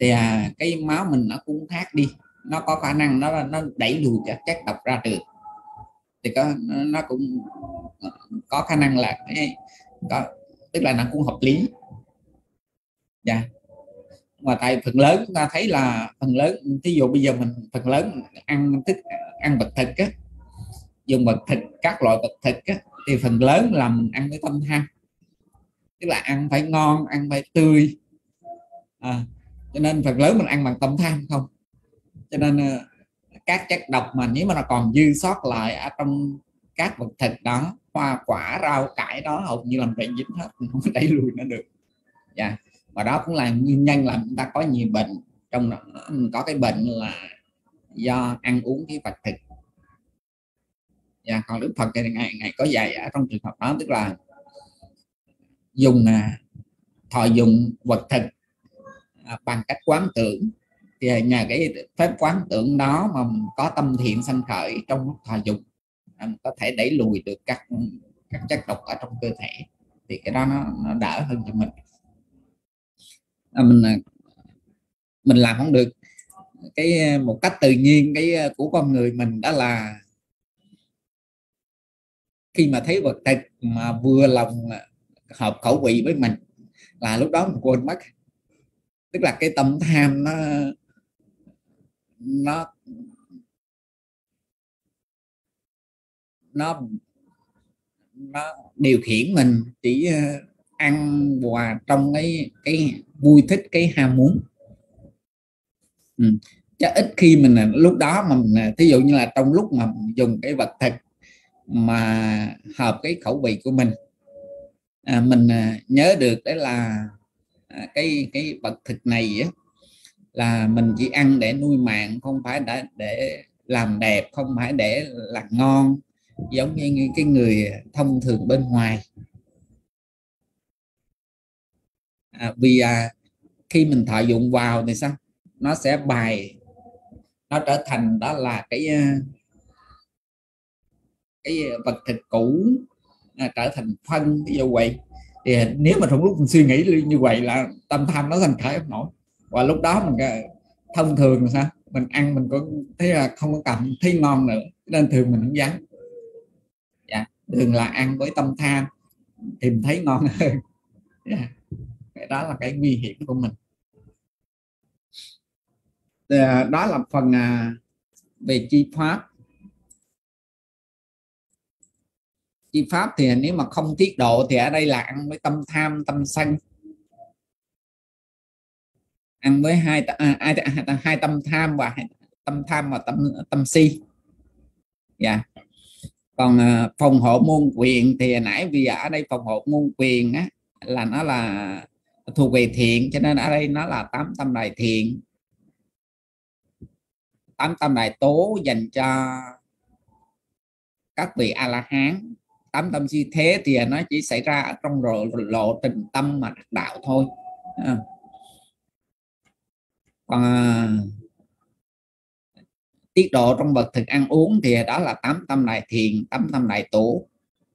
thì à, cái máu mình nó cũng khác đi. Nó có khả năng nó nó đẩy lùi các chất độc ra được thì có nó cũng có khả năng là cái có, tức là nó cũng hợp lý. Dạ. Mà tại phần lớn chúng ta thấy là phần lớn ví dụ bây giờ mình phần lớn ăn thức ăn vật thịt á dùng vật thịt các loại vật thịt á, thì phần lớn là mình ăn với tâm tham tức là ăn phải ngon ăn phải tươi. À, cho nên phần lớn mình ăn bằng tâm tham không? Cho nên ờ, các chất độc mà nếu mà nó còn dư sót lại ở trong các vật thịt đó, hoa quả, rau, cải đó, hầu như làm bệnh dính hết, mình không có đẩy lùi nó được. Dạ. Và đó cũng là nguyên nhân làm chúng ta có nhiều bệnh. Trong đó có cái bệnh là do ăn uống cái vật thịt. Dạ còn đức phật thì ngày ngày có dạy ở trong trường hợp đó, tức là dùng à, thọ dùng vật thịt À, bằng cách quán tưởng. Thì nhờ cái phép quán tưởng đó mà có tâm thiện sanh khởi trong lúc thọ dụng à, có thể đẩy lùi được các các chất độc ở trong cơ thể. Thì cái đó nó, nó đỡ hơn cho mình. À, mình à, mình làm không được. Cái một cách tự nhiên cái của con người mình đó là khi mà thấy vật thực mà vừa lòng hợp khẩu vị với mình là lúc đó mình quên mất tức là cái tâm tham nó nó nó nó điều khiển mình chỉ ờ, ăn quà trong cái cái vui thích cái ham muốn ừ. chứ ít khi mình à, lúc đó mà mình à, thí dụ như là trong lúc mà dùng cái vật thực mà hợp cái khẩu vị của mình à, mình à, nhớ được đấy là À, cái cái vật thực này á, là mình chỉ ăn để nuôi mạng không phải để để làm đẹp không phải để làm ngon giống như cái người thông thường bên ngoài. À, vì à, khi mình thọ dụng vào thì sao? Nó sẽ bài nó trở thành đó là cái à, cái vật thực cũ à, trở thành phân ví dụ vậy thì nếu mà trong lúc mình suy nghĩ như vậy là tâm tham nó thành khởi không nổi. Và lúc đó mình ờ, thông thường là sao? Mình ăn mình có thấy là không có cảm thấy ngon nữa, nên thường mình không dám. Dạ thường là ăn với tâm tham, tìm thấy ngon hơn. Dạ. cái đó là cái nguy hiểm của mình. Ờ, đó là phần à, về chi pháp. Chi pháp thì nếu mà không tiết độ thì ở đây là ăn với tâm tham tâm sân. Ăn với hai à, hai, hai tâm tham và tâm tham và tâm tâm si. Dạ. Còn à, phòng hộ môn quyền thì nãy vì ở đây phòng hộ môn quyền á là nó là thuộc về thiện cho nên ở đây nó là tám tâm đại thiện. Tám tâm đại tố dành cho các vị a la hán tám tâm si thế thì nó chỉ xảy ra ở trong lộ, lộ trình tâm mà đạo thôi. À. còn à, tiết độ trong vật thực ăn uống thì đó là tám tâm này thiền tám tâm này tổ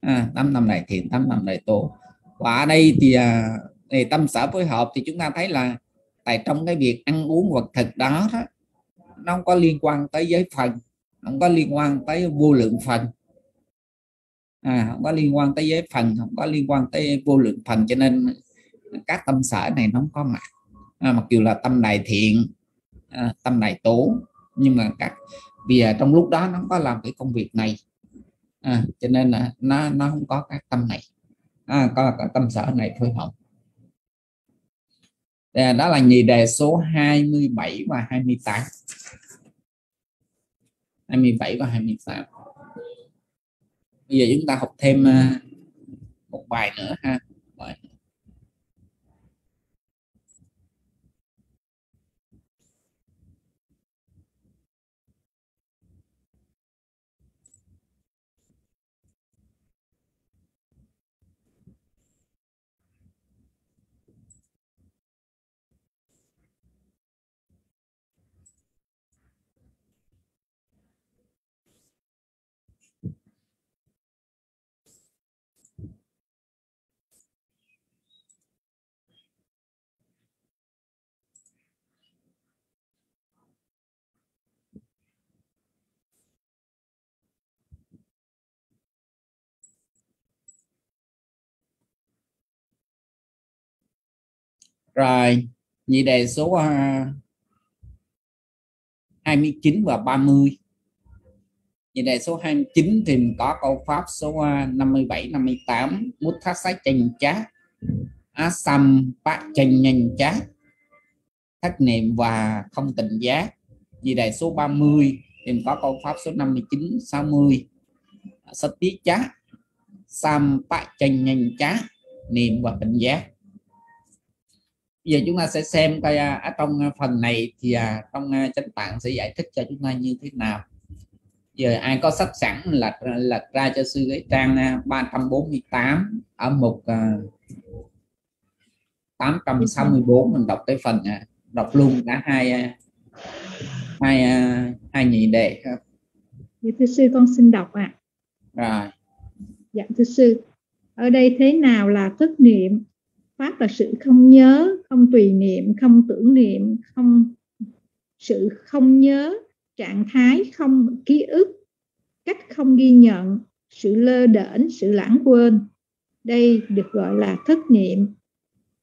à, tám tâm này thiền tám tâm này tổ và ở đây thì, à, thì tâm sở phối hợp thì chúng ta thấy là tại trong cái việc ăn uống vật thực đó, đó nó không có liên quan tới giới phần không có liên quan tới vô lượng phần à, không có liên quan tới giới phần không có liên quan tới vô lượng phần cho nên các tâm sở này nó không có mặt. À, mặc dù là tâm đại thiện à, tâm đại tố nhưng mà các vì à, trong lúc đó nó không có làm cái công việc này. À, cho nên là nó nó không có các tâm này. À, có các tâm sở này thôi không à, đó là nhì đề số 27 và 28 27 và 28 bây giờ chúng ta học thêm à, một bài nữa ha bài rồi nhị đề số à, uh, 29 và 30 nhị đề số 29 thì mình có câu pháp số uh, 57 58 mút thác sách chanh chát asam bát chanh nhanh chát thất niệm và không tình giác nhị đề số 30 thì có câu pháp số 59 60 sắp tí chát sam bát chanh nhanh chát niệm và tình giác giờ chúng ta sẽ xem coi à, trong à, phần này thì à, trong à, chánh tạng sẽ giải thích cho chúng ta như thế nào giờ ai có sách sẵn là lật ra cho sư cái trang à, 348 ở mục à, 864 mình đọc tới phần đọc luôn cả hai hai hai nhị đề không? Dạ thưa sư con xin đọc ạ. À. Rồi. Dạ thưa sư. Ở đây thế nào là thức niệm pháp là sự không nhớ, không tùy niệm, không tưởng niệm, không, sự không nhớ, trạng thái không, ký ức, cách không ghi nhận, sự lơ đễnh, sự lãng quên. Đây được gọi là thất niệm.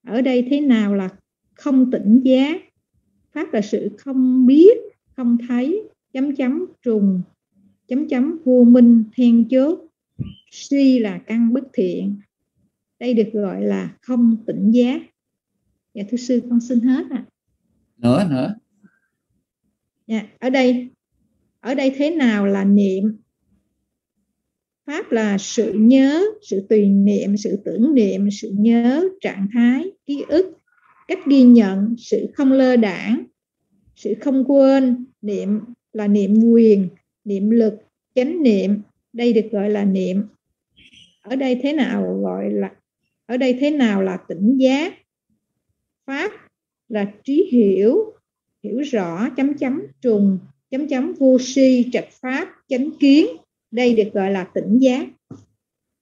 Ở đây thế nào là không tỉnh giác? Pháp là sự không biết, không thấy, chấm chấm trùng, chấm chấm vô minh, then chốt. Suy là căn bất thiện đây được gọi là không tỉnh giác. Dạ thưa sư con xin hết ạ. À. nữa nữa. Dạ ở đây ở đây thế nào là niệm? Pháp là sự nhớ sự tùy niệm sự tưởng niệm sự nhớ trạng thái ký ức cách ghi nhận sự không lơ đảng sự không quên. Niệm là niệm quyền niệm lực chánh niệm. Đây được gọi là niệm. Ở đây thế nào gọi là ở đây thế nào là tỉnh giác? Pháp là trí hiểu hiểu rõ chấm chấm trùng chấm chấm vô si trạch pháp chánh kiến. Đây được gọi là tỉnh giác.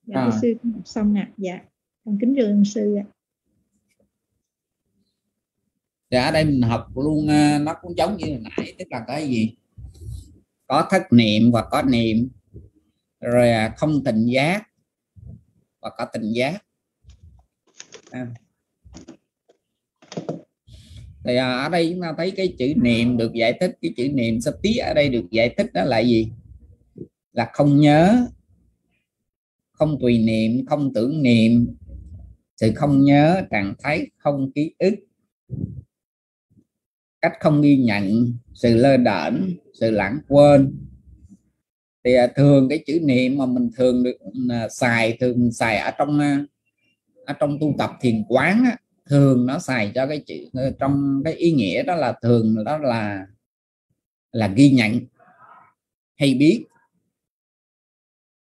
Dạ à. sư xong ạ. À. dạ con kính thưa sư ạ. Dạ ở đây mình học luôn ờ, nó cũng giống như hồi nãy tức là cái gì? Có thất niệm và có niệm. Rồi à, không tình giác và có tình giác à. thì à, ở đây chúng ta thấy cái chữ niệm được giải thích cái chữ niệm sắp tí ở đây được giải thích đó là gì? Là không nhớ không tùy niệm không tưởng niệm. Sự không nhớ trạng thái không ký ức. Cách không ghi nhận sự lơ đễnh sự lãng quên. Thì à, thường cái chữ niệm mà mình thường được à, xài thường xài ở trong à, ở trong tu tập thiền quán á, thường nó xài cho cái chữ ờ, trong cái ý nghĩa đó là thường đó là là ghi nhận hay biết.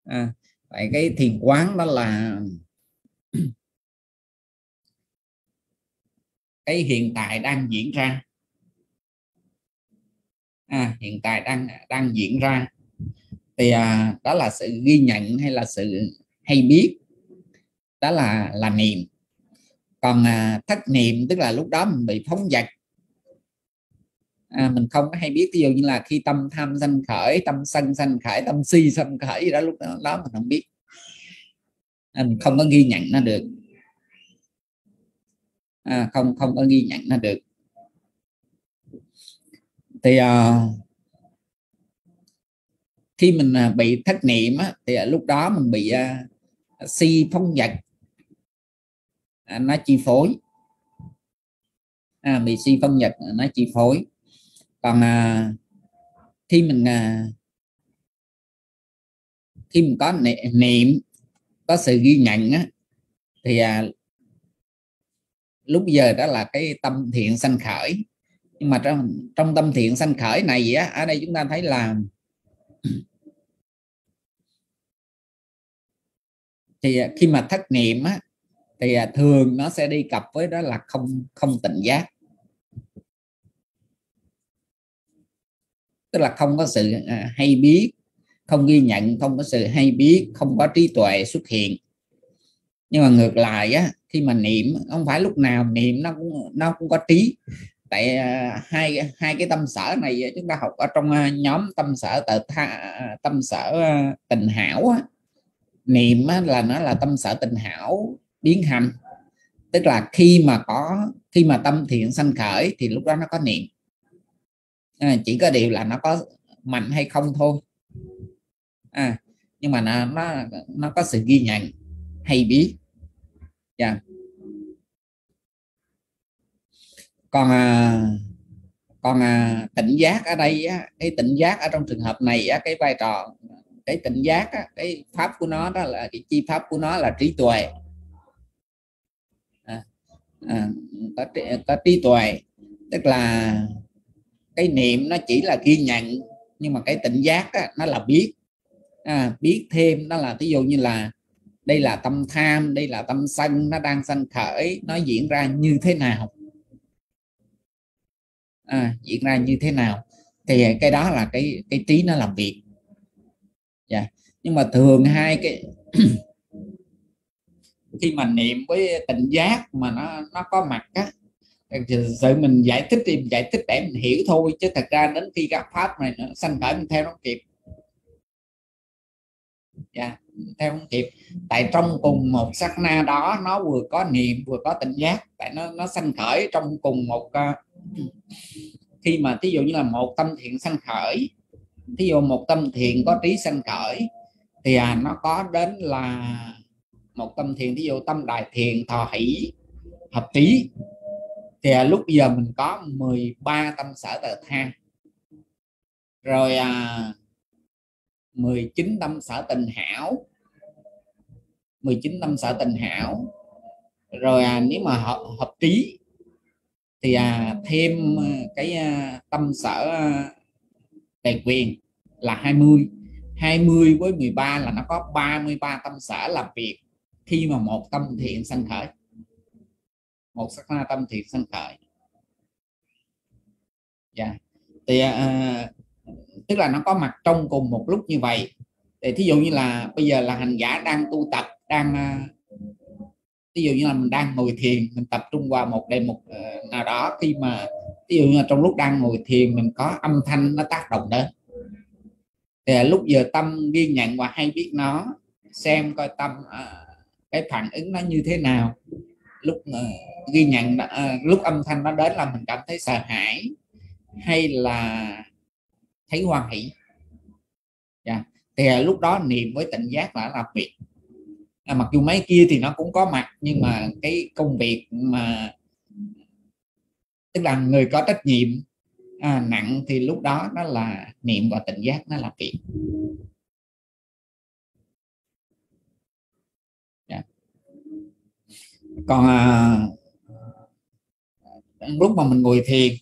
À, tại cái thiền quán đó là cái hiện tại đang diễn ra. À, hiện tại đang đang diễn ra. Thì à, đó là sự ghi nhận hay là sự hay biết đó là là niệm còn à, thất niệm tức là lúc đó mình bị phóng dật. À, mình không có hay biết ví dụ như là khi tâm tham sanh khởi tâm sân sanh khởi tâm si sanh khởi gì đó lúc đó, đó mình không biết. À, mình không có ghi nhận nó được. À, không không có ghi nhận nó được. Thì à, khi mình à, bị thất niệm á, thì à, lúc đó mình bị à, si phóng dật. À, nó chi phối. À, bị si phân nhật à, nó chi phối. Còn à, khi mình à, khi mình có niệm có sự ghi nhận á, thì à, lúc giờ đó là cái tâm thiện sanh khởi. Nhưng mà trong trong tâm thiện sanh khởi này á, ở đây chúng ta thấy là thì à, khi mà thất niệm á, thì à, thường nó sẽ đi cặp với đó là không không tỉnh giác. Tức là không có sự à, hay biết không ghi nhận không có sự hay biết không có trí tuệ xuất hiện. Nhưng mà ngược lại á khi mà niệm không phải lúc nào niệm nó cũng nó cũng có trí. Tại à, hai hai cái tâm sở này chúng ta học ở trong nhóm tâm sở tự tha, tâm sở tình hảo á. niệm á, là nó là tâm sở tình hảo biến hành tức là khi mà có khi mà tâm thiện sanh khởi thì lúc đó nó có niệm. À, chỉ có điều là nó có mạnh hay không thôi. À, nhưng mà nó nó nó có sự ghi nhận hay biết. Yeah. Còn à, còn à, tỉnh giác ở đây á, cái tỉnh giác ở trong trường hợp này á, cái vai trò cái tỉnh giác á, cái pháp của nó đó là cái chi pháp của nó là trí tuệ à, có, có trí tuệ tức là cái niệm nó chỉ là ghi nhận nhưng mà cái tỉnh giác á, nó là biết à, biết thêm đó là ví dụ như là đây là tâm tham đây là tâm sân nó đang sanh khởi nó diễn ra như thế nào à, diễn ra như thế nào thì cái đó là cái cái trí nó làm việc dạ. Yeah. nhưng mà thường hai cái khi mà niệm với tình giác mà nó nó có mặt á sự mình giải thích thì mình giải thích để mình hiểu thôi chứ thật ra đến khi gặp pháp này nó sanh khởi mình theo nó kịp. Dạ yeah, theo không kịp. Tại trong cùng một sắc na đó nó vừa có niệm vừa có tỉnh giác tại nó nó sanh khởi trong cùng một uh, khi mà ví dụ như là một tâm thiện sanh khởi ví dụ một tâm thiện có trí sanh khởi thì à, nó có đến là một tâm thiền ví dụ tâm đại thiền thọ hỷ hợp trí thì à, lúc giờ mình có 13 tâm sở tờ tha. Rồi à, 19 tâm sở tình hảo. 19 tâm sở tình hảo. Rồi à, nếu mà hợp, hợp trí thì à, thêm à, cái à, tâm sở à, tài quyền là 20 20 với 13 là nó có 33 tâm sở làm việc khi mà một tâm thiện sanh khởi một sắc na tâm thiện sanh khởi. Dạ. Yeah. thì à, à, tức là nó có mặt trong cùng một lúc như vậy. Thì thí dụ như là bây giờ là hành giả đang tu tập đang à, ví dụ như là mình đang ngồi thiền mình tập trung vào một đề mục ờ, nào đó khi mà ví dụ như là trong lúc đang ngồi thiền mình có âm thanh nó tác động đến. Thì lúc giờ tâm ghi nhận và hay biết nó xem coi tâm à, cái phản ứng nó như thế nào? Lúc uh, ghi nhận uh, lúc âm thanh nó đến là mình cảm thấy sợ hãi hay là thấy hoan hỷ? Yeah. thì uh, lúc đó niệm với tỉnh giác là làm việc à, mặc dù mấy kia thì nó cũng có mặt nhưng mà cái công việc mà tức là người có trách nhiệm à, nặng thì lúc đó nó là niệm và tỉnh giác nó là việc yeah còn à, lúc mà mình ngồi thiền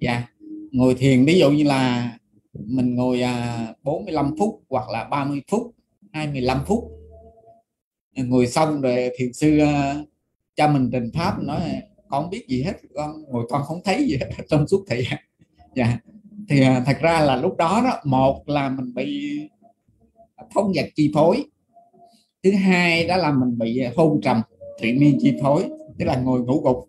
dạ ngồi thiền ví dụ như là mình ngồi à, 45 phút hoặc là 30 phút 25 phút. Ngồi xong rồi thiền sư à, cho mình trình pháp nói con không biết gì hết con ngồi con không thấy gì hết trong suốt thời gian dạ thì à, thật ra là lúc đó đó một là mình bị thông vật chi phối thứ hai đó là mình bị à, hôn trầm thủy miên chi phối tức là ngồi ngủ gục.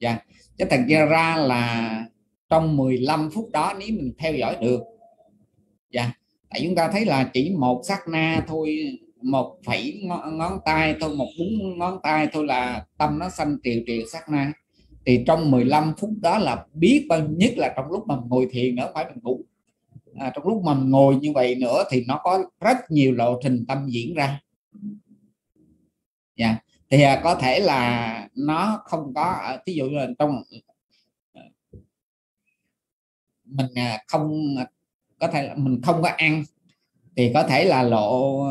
Dạ. Chứ thật ra là trong 15 phút đó nếu mình theo dõi được. Dạ. Tại chúng ta thấy là chỉ một sát na thôi một phẩy ngón, ngón tay thôi một búng ngón tay thôi là tâm nó sanh triệu triệu sát na. Thì trong 15 phút đó là biết bao nhất là trong lúc mà ngồi thiền nữa phải mình ngủ à, trong lúc mình ngồi như vậy nữa thì nó có rất nhiều lộ trình tâm diễn ra yeah. thì à, có thể là nó không có ví dụ như là trong ờ, mình à, không à, có thể là mình không có ăn thì có thể là lộ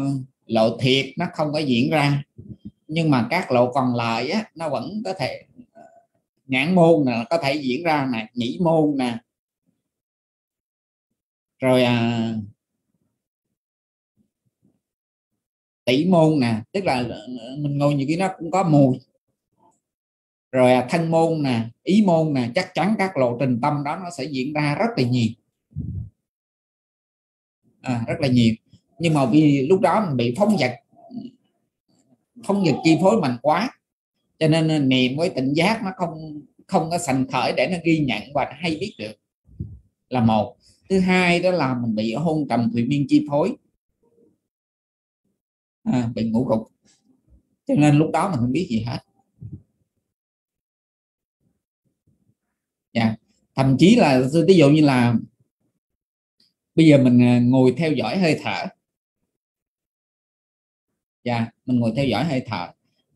lộ thiệt nó không có diễn ra nhưng mà các lộ còn lại á, nó vẫn có thể ờ, nhãn môn nè có thể diễn ra nè nhĩ môn nè rồi à, tỷ môn nè tức là ờ, mình ngồi nhiều cái nó cũng có mùi. Rồi à, thân môn nè ý môn nè chắc chắn các lộ trình tâm đó nó sẽ diễn ra rất là nhiều. À, rất là nhiều. Nhưng mà vì lúc đó mình bị phóng vật phóng vật chi phối mạnh quá cho nên ờ, niệm với tỉnh giác nó không không có sành khởi để nó ghi nhận và hay biết được là một thứ hai đó là mình bị hôn trầm thủy miên chi phối. À, bị ngủ gục. Cho nên lúc đó mình không biết gì hết. Yeah. thậm chí là ví dụ như là bây giờ mình à, ngồi theo dõi hơi thở. Dạ mình ngồi theo dõi hơi thở.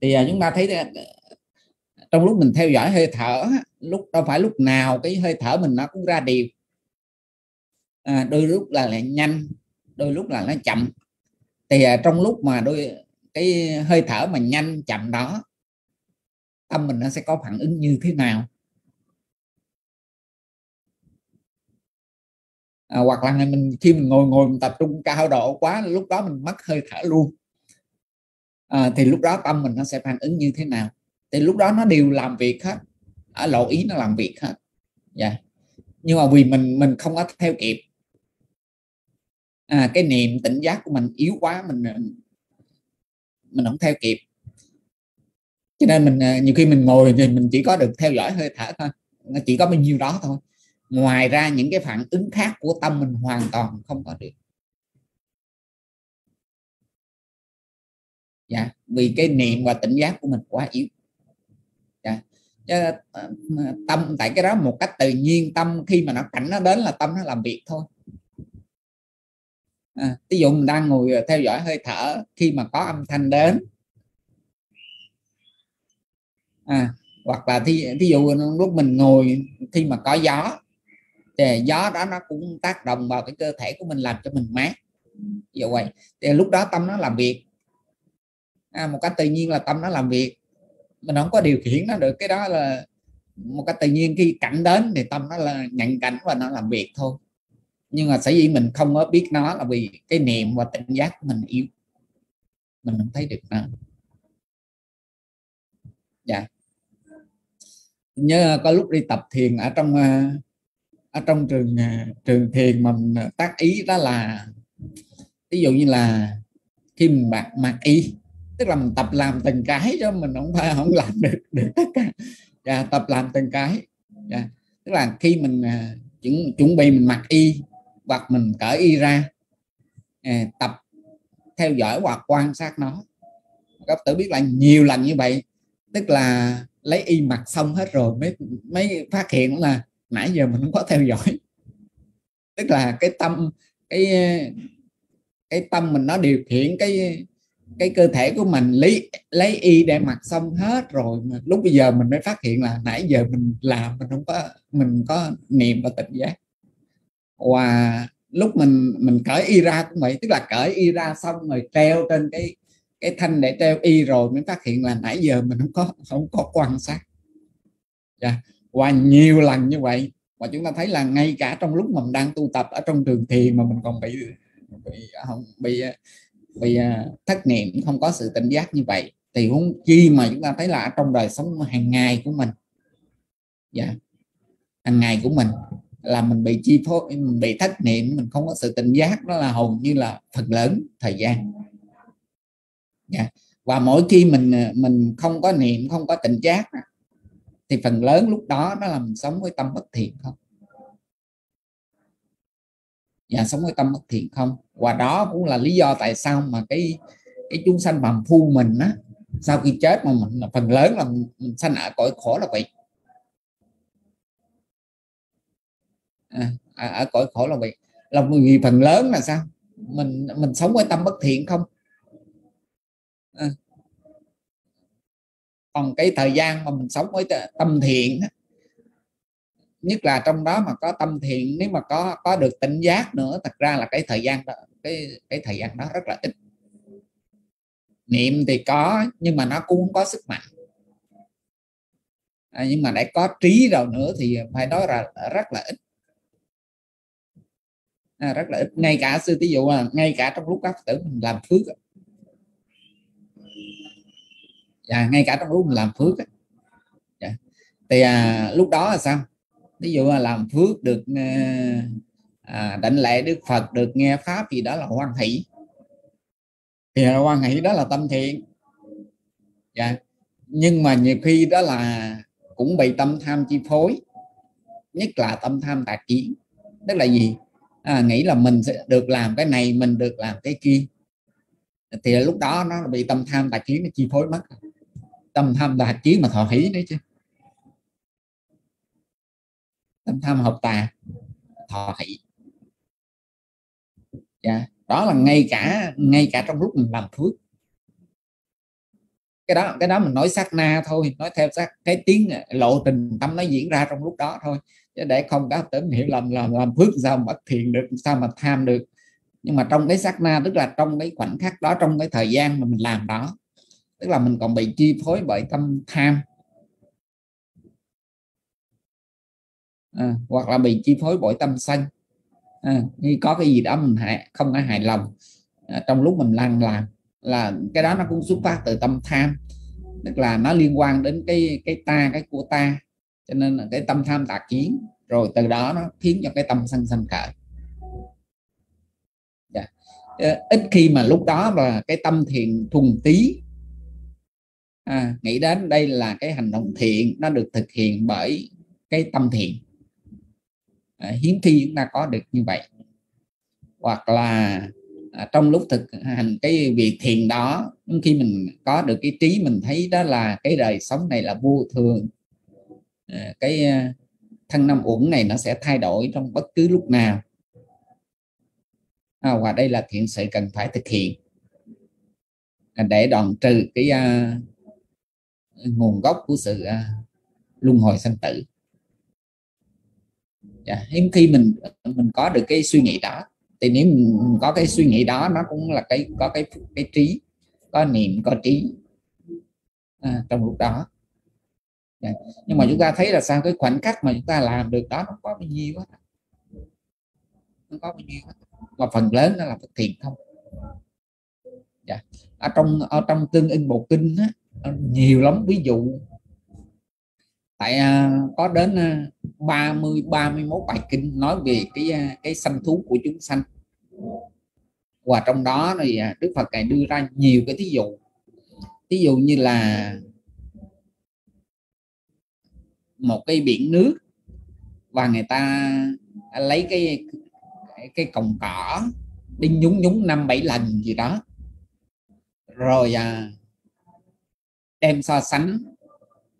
Thì à, chúng ta thấy à, trong lúc mình theo dõi hơi thở lúc đâu phải lúc nào cái hơi thở mình nó cũng ra đều à, đôi lúc là lại nhanh đôi lúc là nó chậm. Thì à, trong lúc mà đôi cái hơi thở mà nhanh chậm đó tâm mình nó sẽ có phản ứng như thế nào? À, hoặc là mình khi mình ngồi ngồi mình tập trung cao độ quá lúc đó mình mất hơi thở luôn. À, thì lúc đó tâm mình nó sẽ phản ứng như thế nào? Thì lúc đó nó đều làm việc hết ở lộ ý nó làm việc hết. Dạ. Yeah. nhưng mà vì mình mình không có theo kịp à, cái niệm tỉnh giác của mình yếu quá mình ờ, mình không theo kịp. Cho nên mình ờ, nhiều khi mình ngồi thì mình chỉ có được theo dõi hơi thở thôi nó chỉ có bao nhiêu đó thôi. Ngoài ra những cái phản ứng khác của tâm mình hoàn toàn không có được. Dạ vì cái niệm và tỉnh giác của mình quá yếu. Dạ ờ, tâm tại cái đó một cách tự nhiên tâm khi mà nó cảnh nó đến là tâm nó làm việc thôi. Ờ, à, ví dụ mình đang ngồi ờ, theo dõi hơi thở khi mà có âm thanh đến. À, hoặc là thí, thí dụ lúc mình ngồi khi mà có gió thì gió đó nó cũng tác động vào cái cơ thể của mình làm cho mình mát. Như vậy. Thì lúc đó tâm nó làm việc. À, một cách tự nhiên là tâm nó làm việc. Mình không có điều khiển nó được cái đó là một cách tự nhiên khi cảnh đến thì tâm nó là nhận cảnh và nó làm việc thôi nhưng mà sở dĩ mình không có biết nó là vì cái niệm và tỉnh giác của mình yếu. Mình không thấy được nó. Dạ. Nhớ ờ, có lúc đi tập thiền ở trong ờ, ở trong trường ờ, trường thiền mình tác ý đó là ví dụ như là khi mình mặc mặc y tức là mình tập làm từng cái cho mình không phải không làm được được tất cả. Dạ, tập làm từng cái. Dạ. tức là khi mình chuẩn chuẩn bị mình mặc y hoặc mình cởi y ra à, tập theo dõi hoặc quan sát nó. Các tử biết là nhiều lần như vậy tức là lấy y mặc xong hết rồi mới mới phát hiện là nãy giờ mình không có theo dõi. Tức là cái tâm cái cái tâm mình nó điều khiển cái cái cơ thể của mình lấy lấy y để mặc xong hết rồi mà lúc bây giờ mình mới phát hiện là nãy giờ mình làm mình không có mình có niệm và tỉnh giác và lúc mình mình cởi y ra cũng vậy, tức là cởi y ra xong rồi treo trên cái cái thanh để treo y rồi mới phát hiện là nãy giờ mình không có không có quan sát yeah. và nhiều lần như vậy, và chúng ta thấy là ngay cả trong lúc mình đang tu tập ở trong trường thiền mà mình còn bị bị, không, bị bị à, thất niệm, không có sự tỉnh giác như vậy, thì huống chi mà chúng ta thấy là trong đời sống hàng ngày của mình dạ hàng ngày của mình là mình bị chi phối, mình bị thất niệm, mình không có sự tỉnh giác, đó là hầu như là phần lớn thời gian. Yeah. và mỗi khi mình à, mình không có niệm, không có tỉnh giác thì phần lớn lúc đó nó là mình sống với tâm bất thiện không? Và sống với tâm bất thiện không? Và đó cũng là lý do tại sao mà cái cái chúng sanh phàm phu mình á, sau khi chết mà mình phần lớn là mình sanh ở cõi khổ là vậy. À, ở cõi khổ là vậy. Là vì phần lớn là sao? Mình mình sống với tâm bất thiện không? À. còn cái thời gian mà mình sống với tâm thiện nhất là trong đó mà có tâm thiện nếu mà có có được tỉnh giác nữa thật ra là cái thời gian đó cái cái thời gian đó rất là ít. Niệm thì có nhưng mà nó cũng không có sức mạnh. À, nhưng mà để có trí rồi nữa thì phải nói là rất là ít à, rất là ít. Ngay cả sư ví dụ là ngay cả trong lúc các tử mình làm phước dạ, ngay cả trong lúc mình làm phước dạ. thì à, lúc đó là sao? Ví dụ là làm phước được à, à, đảnh lễ đức phật được nghe pháp thì đó là hoan hỷ. Thì hoan hỷ đó là tâm thiện. Dạ. nhưng mà nhiều khi đó là cũng bị tâm tham chi phối nhất là tâm tham tà kiến. Tức là gì? À, nghĩ là mình sẽ được làm cái này mình được làm cái kia. Thì lúc đó nó bị tâm tham tà kiến nó chi phối mất. Tâm tham tà kiến mà thọ hỷ đấy chứ. Tâm tham học tà thọ hỷ. Dạ đó là ngay cả ngay cả trong lúc mình làm phước. Cái đó cái đó mình nói sát na thôi nói theo sát cái tiếng à, lộ trình tâm nó diễn ra trong lúc đó thôi chứ để không có tưởng hiểu lầm làm làm phước sao mà thiện được sao mà tham được. Nhưng mà trong cái sát na tức là trong cái khoảnh khắc đó trong cái thời gian mà mình làm đó tức là mình còn bị chi phối bởi tâm tham. À, hoặc là bị chi phối bởi tâm sân. À, như có cái gì đó mình hại, không có hài lòng à, trong lúc mình đang làm là cái đó nó cũng xuất phát từ tâm tham. Tức là nó liên quan đến cái cái ta cái của ta cho nên là cái tâm tham tà kiến rồi từ đó nó khiến cho cái tâm sân sân khởi. Yeah. Ít khi mà lúc đó là cái tâm thiền thuần tí à, nghĩ đến đây là cái hành động thiện nó được thực hiện bởi cái tâm thiện à, ờ, hiếm khi chúng ta có được như vậy. Hoặc là à, trong lúc thực hành cái việc thiền đó khi mình có được cái trí mình thấy đó là cái đời sống này là vô thường Ờ, cái ờ, thân năm uẩn này nó sẽ thay đổi trong bất cứ lúc nào. À, và đây là thiện sự cần phải thực hiện. À, để đoạn trừ cái uh, nguồn gốc của sự uh, luân hồi sanh tử. Dạ, hiếm khi mình mình có được cái suy nghĩ đó. Thì nếu mình có cái suy nghĩ đó nó cũng là cái có cái cái trí có niệm có trí à, trong lúc đó nhưng mà chúng ta thấy là sao? Cái khoảnh khắc mà chúng ta làm được đó nó có bao nhiêu quá nó có bao nhiêu quá. và phần lớn nó là thực thiện không? Dạ. ở trong ở trong tương ưng bộ kinh á, nhiều lắm. Ví dụ tại uh, có đến uh, 30 31 bài kinh nói về cái uh, cái sanh thú của chúng sanh. Và trong đó thì uh, Đức Phật ngài đưa ra nhiều cái thí dụ. Ví dụ như là một cái biển nước và người ta lấy cái cái cọng cỏ đi nhúng nhúng năm bảy lần gì đó. Rồi à, đem so sánh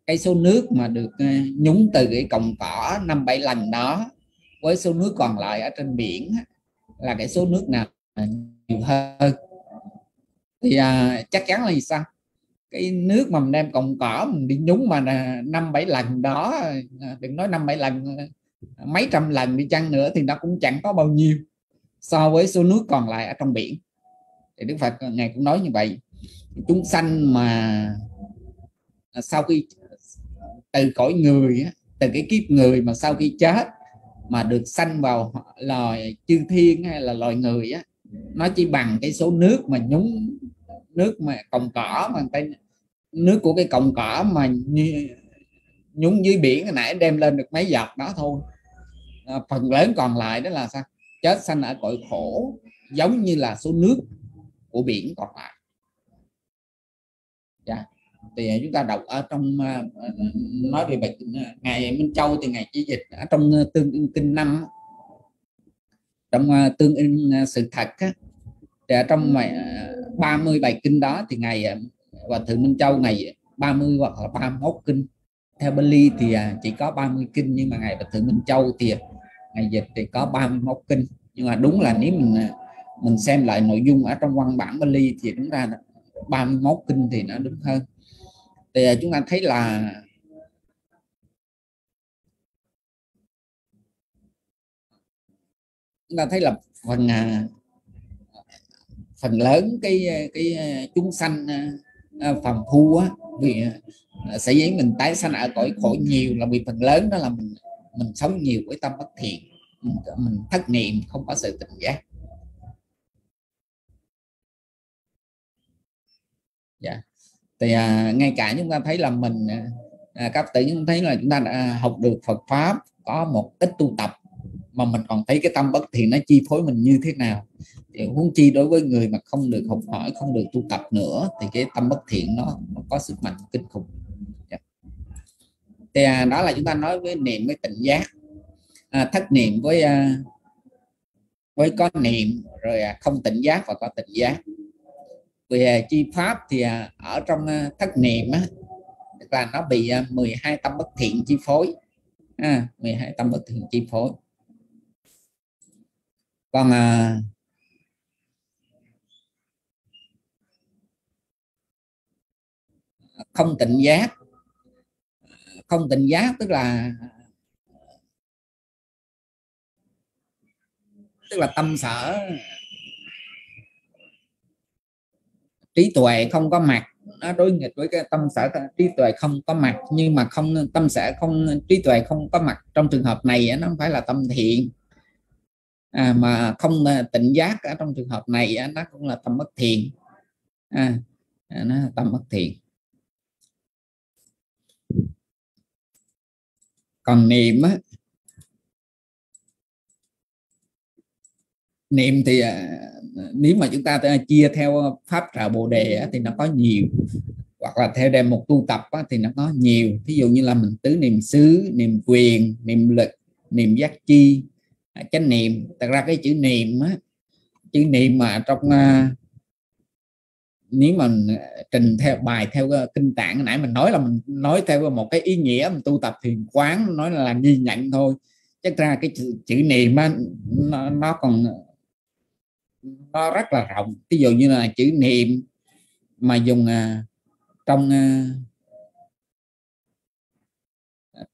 cái số nước mà được à, nhúng từ cái cọng cỏ năm bảy lần đó với số nước còn lại ở trên biển là cái số nước nào nhiều hơn. Thì à, chắc chắn là gì sao? Cái nước mà mình đem cọng cỏ mình đi nhúng mà năm bảy lần đó à, đừng nói năm bảy lần à, mấy trăm lần đi chăng nữa thì nó cũng chẳng có bao nhiêu so với số nước còn lại ở trong biển. Thì Đức Phật à, ngài cũng nói như vậy. Chúng sanh mà sau khi từ cõi người từ cái kiếp người mà sau khi chết mà được sanh vào loài chư thiên hay là loài người á, nó chỉ bằng cái số nước mà nhúng, nước mà còng cỏ mà tay nước của cái cọng cỏ mà nhúng dưới biển hồi nãy đem lên được mấy giọt đó thôi. À, phần lớn còn lại đó là sao? Chết sanh ở cõi khổ giống như là số nước của biển còn lại. Dạ. thì chúng ta đọc ở trong à, à, nói về bệnh à, ngày Minh Châu thì ngày chỉ dịch ở trong tương ưng kinh năm. Trong tương ưng sự thật á, thì ở trong bài 30 bài kinh đó thì ngày và thượng Minh Châu ngày 30 hoặc là 31 kinh. Theo Bali thì à, chỉ có 30 kinh, nhưng mà ngày và thượng Minh Châu thì à, ngày dịch thì có 31 kinh. Nhưng mà đúng là nếu mình à, mình xem lại nội dung ở trong văn bản Bali thì đúng ra 31 kinh thì nó đúng hơn. Thì chúng ta thấy là chúng ta thấy là phần phần lớn cái cái chúng sanh à, phần phu á vì ờ, sẽ giấy mình tái sanh ở cõi khổ nhiều là vì phần lớn đó là mình mình sống nhiều với tâm bất thiện mình, mình thất niệm không có sự tỉnh giác. Dạ. Thì à, ngay cả chúng ta thấy là mình à, à các tự chúng thấy là chúng ta đã học được Phật pháp có một ít tu tập mà mình còn thấy cái tâm bất thiện nó chi phối mình như thế nào. Thì huống chi đối với người mà không được học hỏi không được tu tập nữa thì cái tâm bất thiện nó, nó có sức mạnh kinh khủng. Yeah. thì à, đó là chúng ta nói với niệm với tỉnh giác. À, thất niệm với à, với có niệm rồi à, không tỉnh giác và có tỉnh giác. Về à, chi pháp thì à, ở trong à, thất niệm á là nó bị à, 12 tâm bất thiện chi phối. À, 12 tâm bất thiện chi phối còn à, không tịnh giác. Không tịnh giác tức là tức là tâm sở. Trí tuệ không có mặt nó đối nghịch với cái tâm sở. Trí tuệ không có mặt nhưng mà không tâm sở không trí tuệ không có mặt. Trong trường hợp này nó không phải là tâm thiện à, mà không à, tịnh giác ở trong trường hợp này nó cũng là tâm bất thiện. À, à, nó là tâm bất thiện. Còn niệm á niệm thì à, nếu mà chúng ta à, chia theo pháp trợ bồ đề thì nó có nhiều. Hoặc là theo đề một tu tập thì nó có nhiều. Ví dụ như là mình tứ niệm xứ niệm quyền niệm lực niệm giác chi À, chánh niệm. Thật ra cái chữ niệm á chữ niệm mà trong uh, nếu mà à, trình theo bài theo kinh tạng nãy mình nói là mình nói theo một cái ý nghĩa mình tu tập thiền quán nói là, ghi nhận thôi. Chắc ra cái chữ, chữ niệm á, nó, nó còn nó rất là rộng. Ví dụ như là chữ niệm mà dùng uh, trong uh,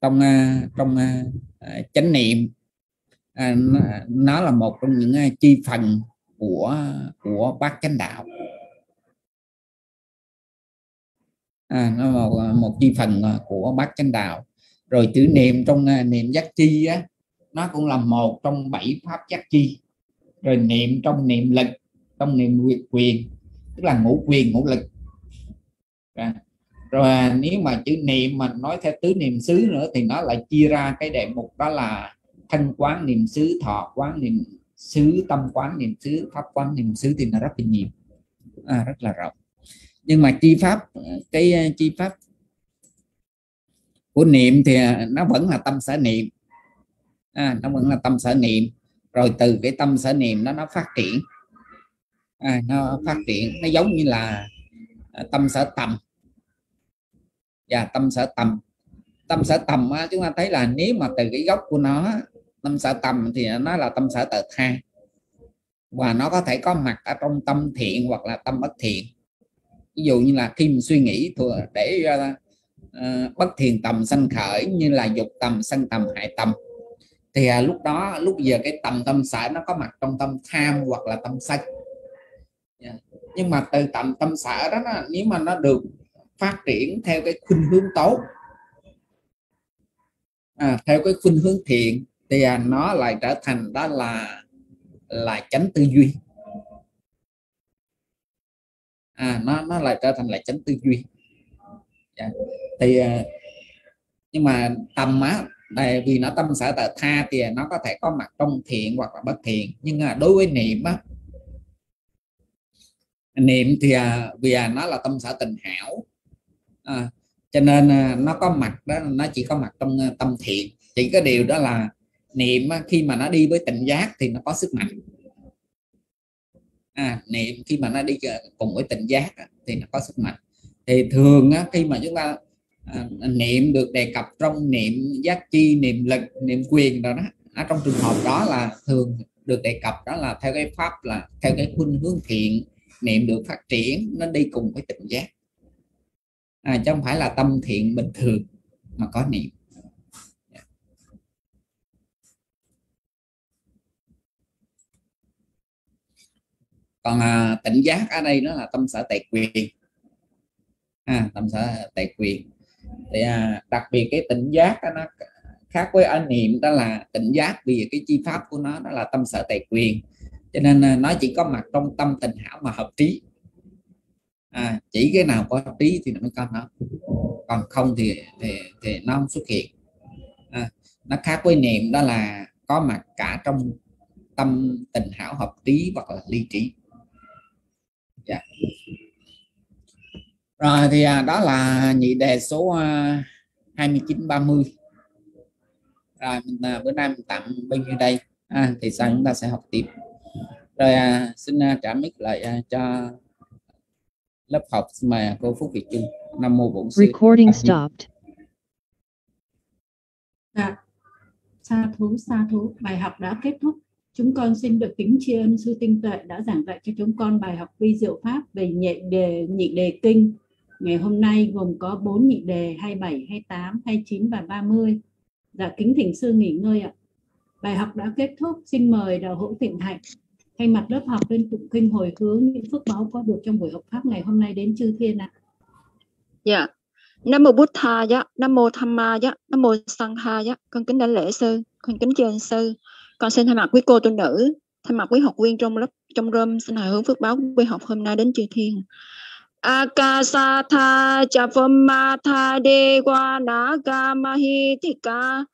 trong uh, trong uh, chánh niệm à, nó, là một trong những à, chi phần của của bát chánh đạo. À, nó là một, à, một chi phần à, của bát chánh đạo. Rồi chữ niệm trong niệm giác chi á nó cũng là một trong bảy pháp giác chi. Rồi niệm trong niệm lực trong niệm quyền tức là ngũ quyền ngũ lực. Dạ. À. rồi nếu mà chữ niệm mà nói theo tứ niệm xứ nữa thì nó lại chia ra cái đề mục đó là thanh quán niệm xứ thọ quán niệm xứ tâm quán niệm xứ pháp quán niệm xứ thì nó rất là nhiều. À, rất là rộng. Nhưng mà chi pháp cái ờ, chi pháp của niệm thì ờ, nó vẫn là tâm sở niệm. À, nó vẫn là tâm sở niệm. Rồi từ cái tâm sở niệm nó nó phát triển. À, nó phát triển. Nó giống như là ờ, tâm sở tầm. Và tâm sở tầm. Tâm sở tầm á, chúng ta thấy là nếu mà từ cái gốc của nó tâm sở tầm thì nó là tâm sở tật tha. Và nó có thể có mặt ở trong tâm thiện hoặc là tâm bất thiện. Ví dụ như là khi mình suy nghĩ thừa để uh, bất thiện tầm sanh khởi như là dục tầm sân tầm hại tầm. Thì uh, lúc đó lúc giờ cái tầm tâm sở nó có mặt trong tâm tham hoặc là tâm sân. Yeah. nhưng mà từ tầm tâm sở đó nó, nếu mà nó được phát triển theo cái khuynh hướng tốt à, theo cái khuynh hướng thiện thì à, nó lại trở thành đó là là chánh tư duy. À nó nó lại trở thành là chánh tư duy. Yeah. thì à, nhưng mà tâm á tại vì nó tâm sở tờ tha thì à, nó có thể có mặt trong thiện hoặc là bất thiện. Nhưng mà đối với niệm á niệm thì vì nó là tâm sở tình hảo. À, cho nên nó có mặt đó nó chỉ có mặt trong tâm thiện. Chỉ có điều đó là niệm khi mà nó đi với tình giác thì nó có sức mạnh. À, niệm khi mà nó đi à, cùng với tình giác thì nó có sức mạnh. Thì thường khi mà chúng ta à, niệm được đề cập trong niệm giác chi niệm lực niệm quyền rồi đó ở trong trường hợp đó là thường được đề cập đó là theo cái pháp là theo cái khuynh hướng thiện niệm được phát triển nó đi cùng với tỉnh giác. À, chứ không phải là tâm thiện bình thường mà có niệm. Còn à, tỉnh giác ở đây nó là tâm sở tài quyền. À, tâm sở tài quyền. Thì à, đặc biệt cái tỉnh giác đó, nó khác với anh niệm đó là tỉnh giác vì cái chi pháp của nó đó là tâm sở tài quyền. Cho nên à, nó chỉ có mặt trong tâm tình hảo mà hợp trí. À, chỉ cái nào có trí thì nó mới có nó. Còn không thì thì, thì nó không xuất hiện. À, nó khác với niệm đó là có mặt cả trong tâm tình hảo hợp trí hoặc là ly trí yeah. Dạ. rồi thì à, đó là nhị đề số à, 29 30 rồi mình, à, bữa nay mình tạm bao nhiêu đây à, thì sau chúng ta sẽ học tiếp rồi à, xin à, trả mic lại à, cho lớp học xin mời cô Phúc Việt Trưng Nam mô Bổn Sư Recording stopped. Dạ. Sa thú sa thú bài học đã kết thúc chúng con xin được kính tri ân sư tinh tuệ đã giảng dạy cho chúng con bài học vi diệu pháp về nhị đề nhị đề kinh ngày hôm nay gồm có 4 nhị đề 27, 28, 29 và 30. Dạ kính thỉnh sư nghỉ ngơi ạ. Bài học đã kết thúc. Xin mời đạo hữu Thịnh Hạnh thay mặt lớp học lên tụng kinh hồi hướng những phước báo có được trong buổi học pháp ngày hôm nay đến chư thiên ạ. Dạ. Nam mô Bụt Tha dạ, Nam mô Tham Ma dạ, Nam mô Sang Ha dạ. Con kính đảnh lễ sư, con kính tri sư. Con xin thay mặt quý cô tu nữ, thay mặt quý học viên trong lớp trong room xin hồi hướng phước báo quý học hôm nay đến chư thiên. Akasatha Chapamata Dewa Naga Mahitika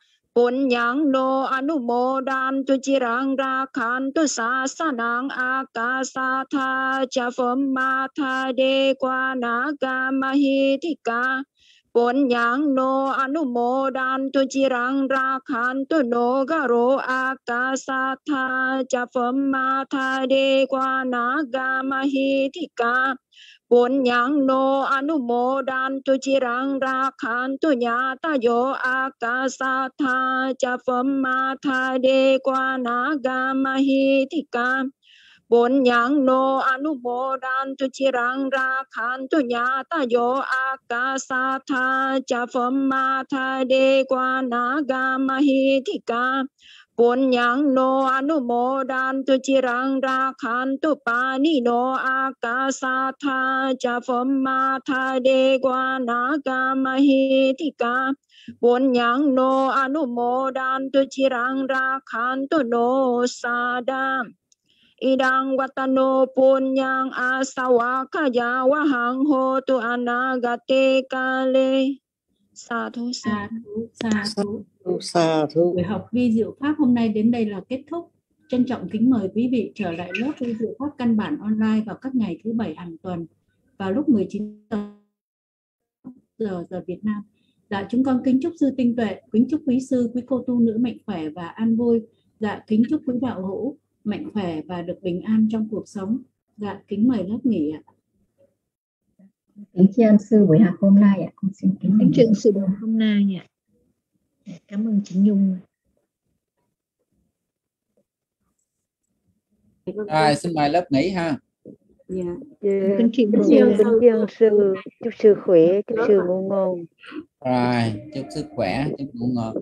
ปุญญังโนอนุโมดันตุจิรังราคันตุสาสนังอากาสาธาจะฝมมาทาเดกวานากามหิติกาปุญญังโนอนุโมดันตุจิรังราคันตุโนกโรอากาสาธาจะฝมมาทาเดกวานากามหิติกา ปนยังโนอนุโมดันตุชิรังราคันตุยาตโยอากาสาธาจะฟมมาทาเดกวานากามหิทิกาปุญญังโนอนุโมดันตุจิรังราคันตุปานิโนอากาสาธาจะฟมมาทาเดกวานากามหิทิกาปุญญังโนอนุโมดันตุจิรังราคันตุโนสาดาม idang watano punyang asawa kaya wahang ho tu anagate kale. Sa thu sa thu sa thu sa thu buổi học vi diệu pháp hôm nay đến đây là kết thúc. Trân trọng kính mời quý vị trở lại lớp vi diệu pháp căn bản online vào các ngày thứ bảy hàng tuần vào lúc 19 giờ giờ giờ Việt Nam. Dạ chúng con kính chúc sư tinh tuệ kính chúc quý sư quý cô tu nữ mạnh khỏe và an vui. Dạ kính chúc quý đạo hữu mạnh khỏe và được bình an trong cuộc sống. Dạ kính mời lớp nghỉ ạ. Kính tri ân sư buổi học hôm nay ạ. Con xin kính kính trượng sự buổi hôm nay ạ. Cảm ơn chị Nhung rồi xin mời lớp nghỉ ha. Dạ. Dạ, kính tri ân sư. sư. Chúc sư khỏe chúc sư ngủ ngon. Rồi chúc sức khỏe chúc ngủ ngon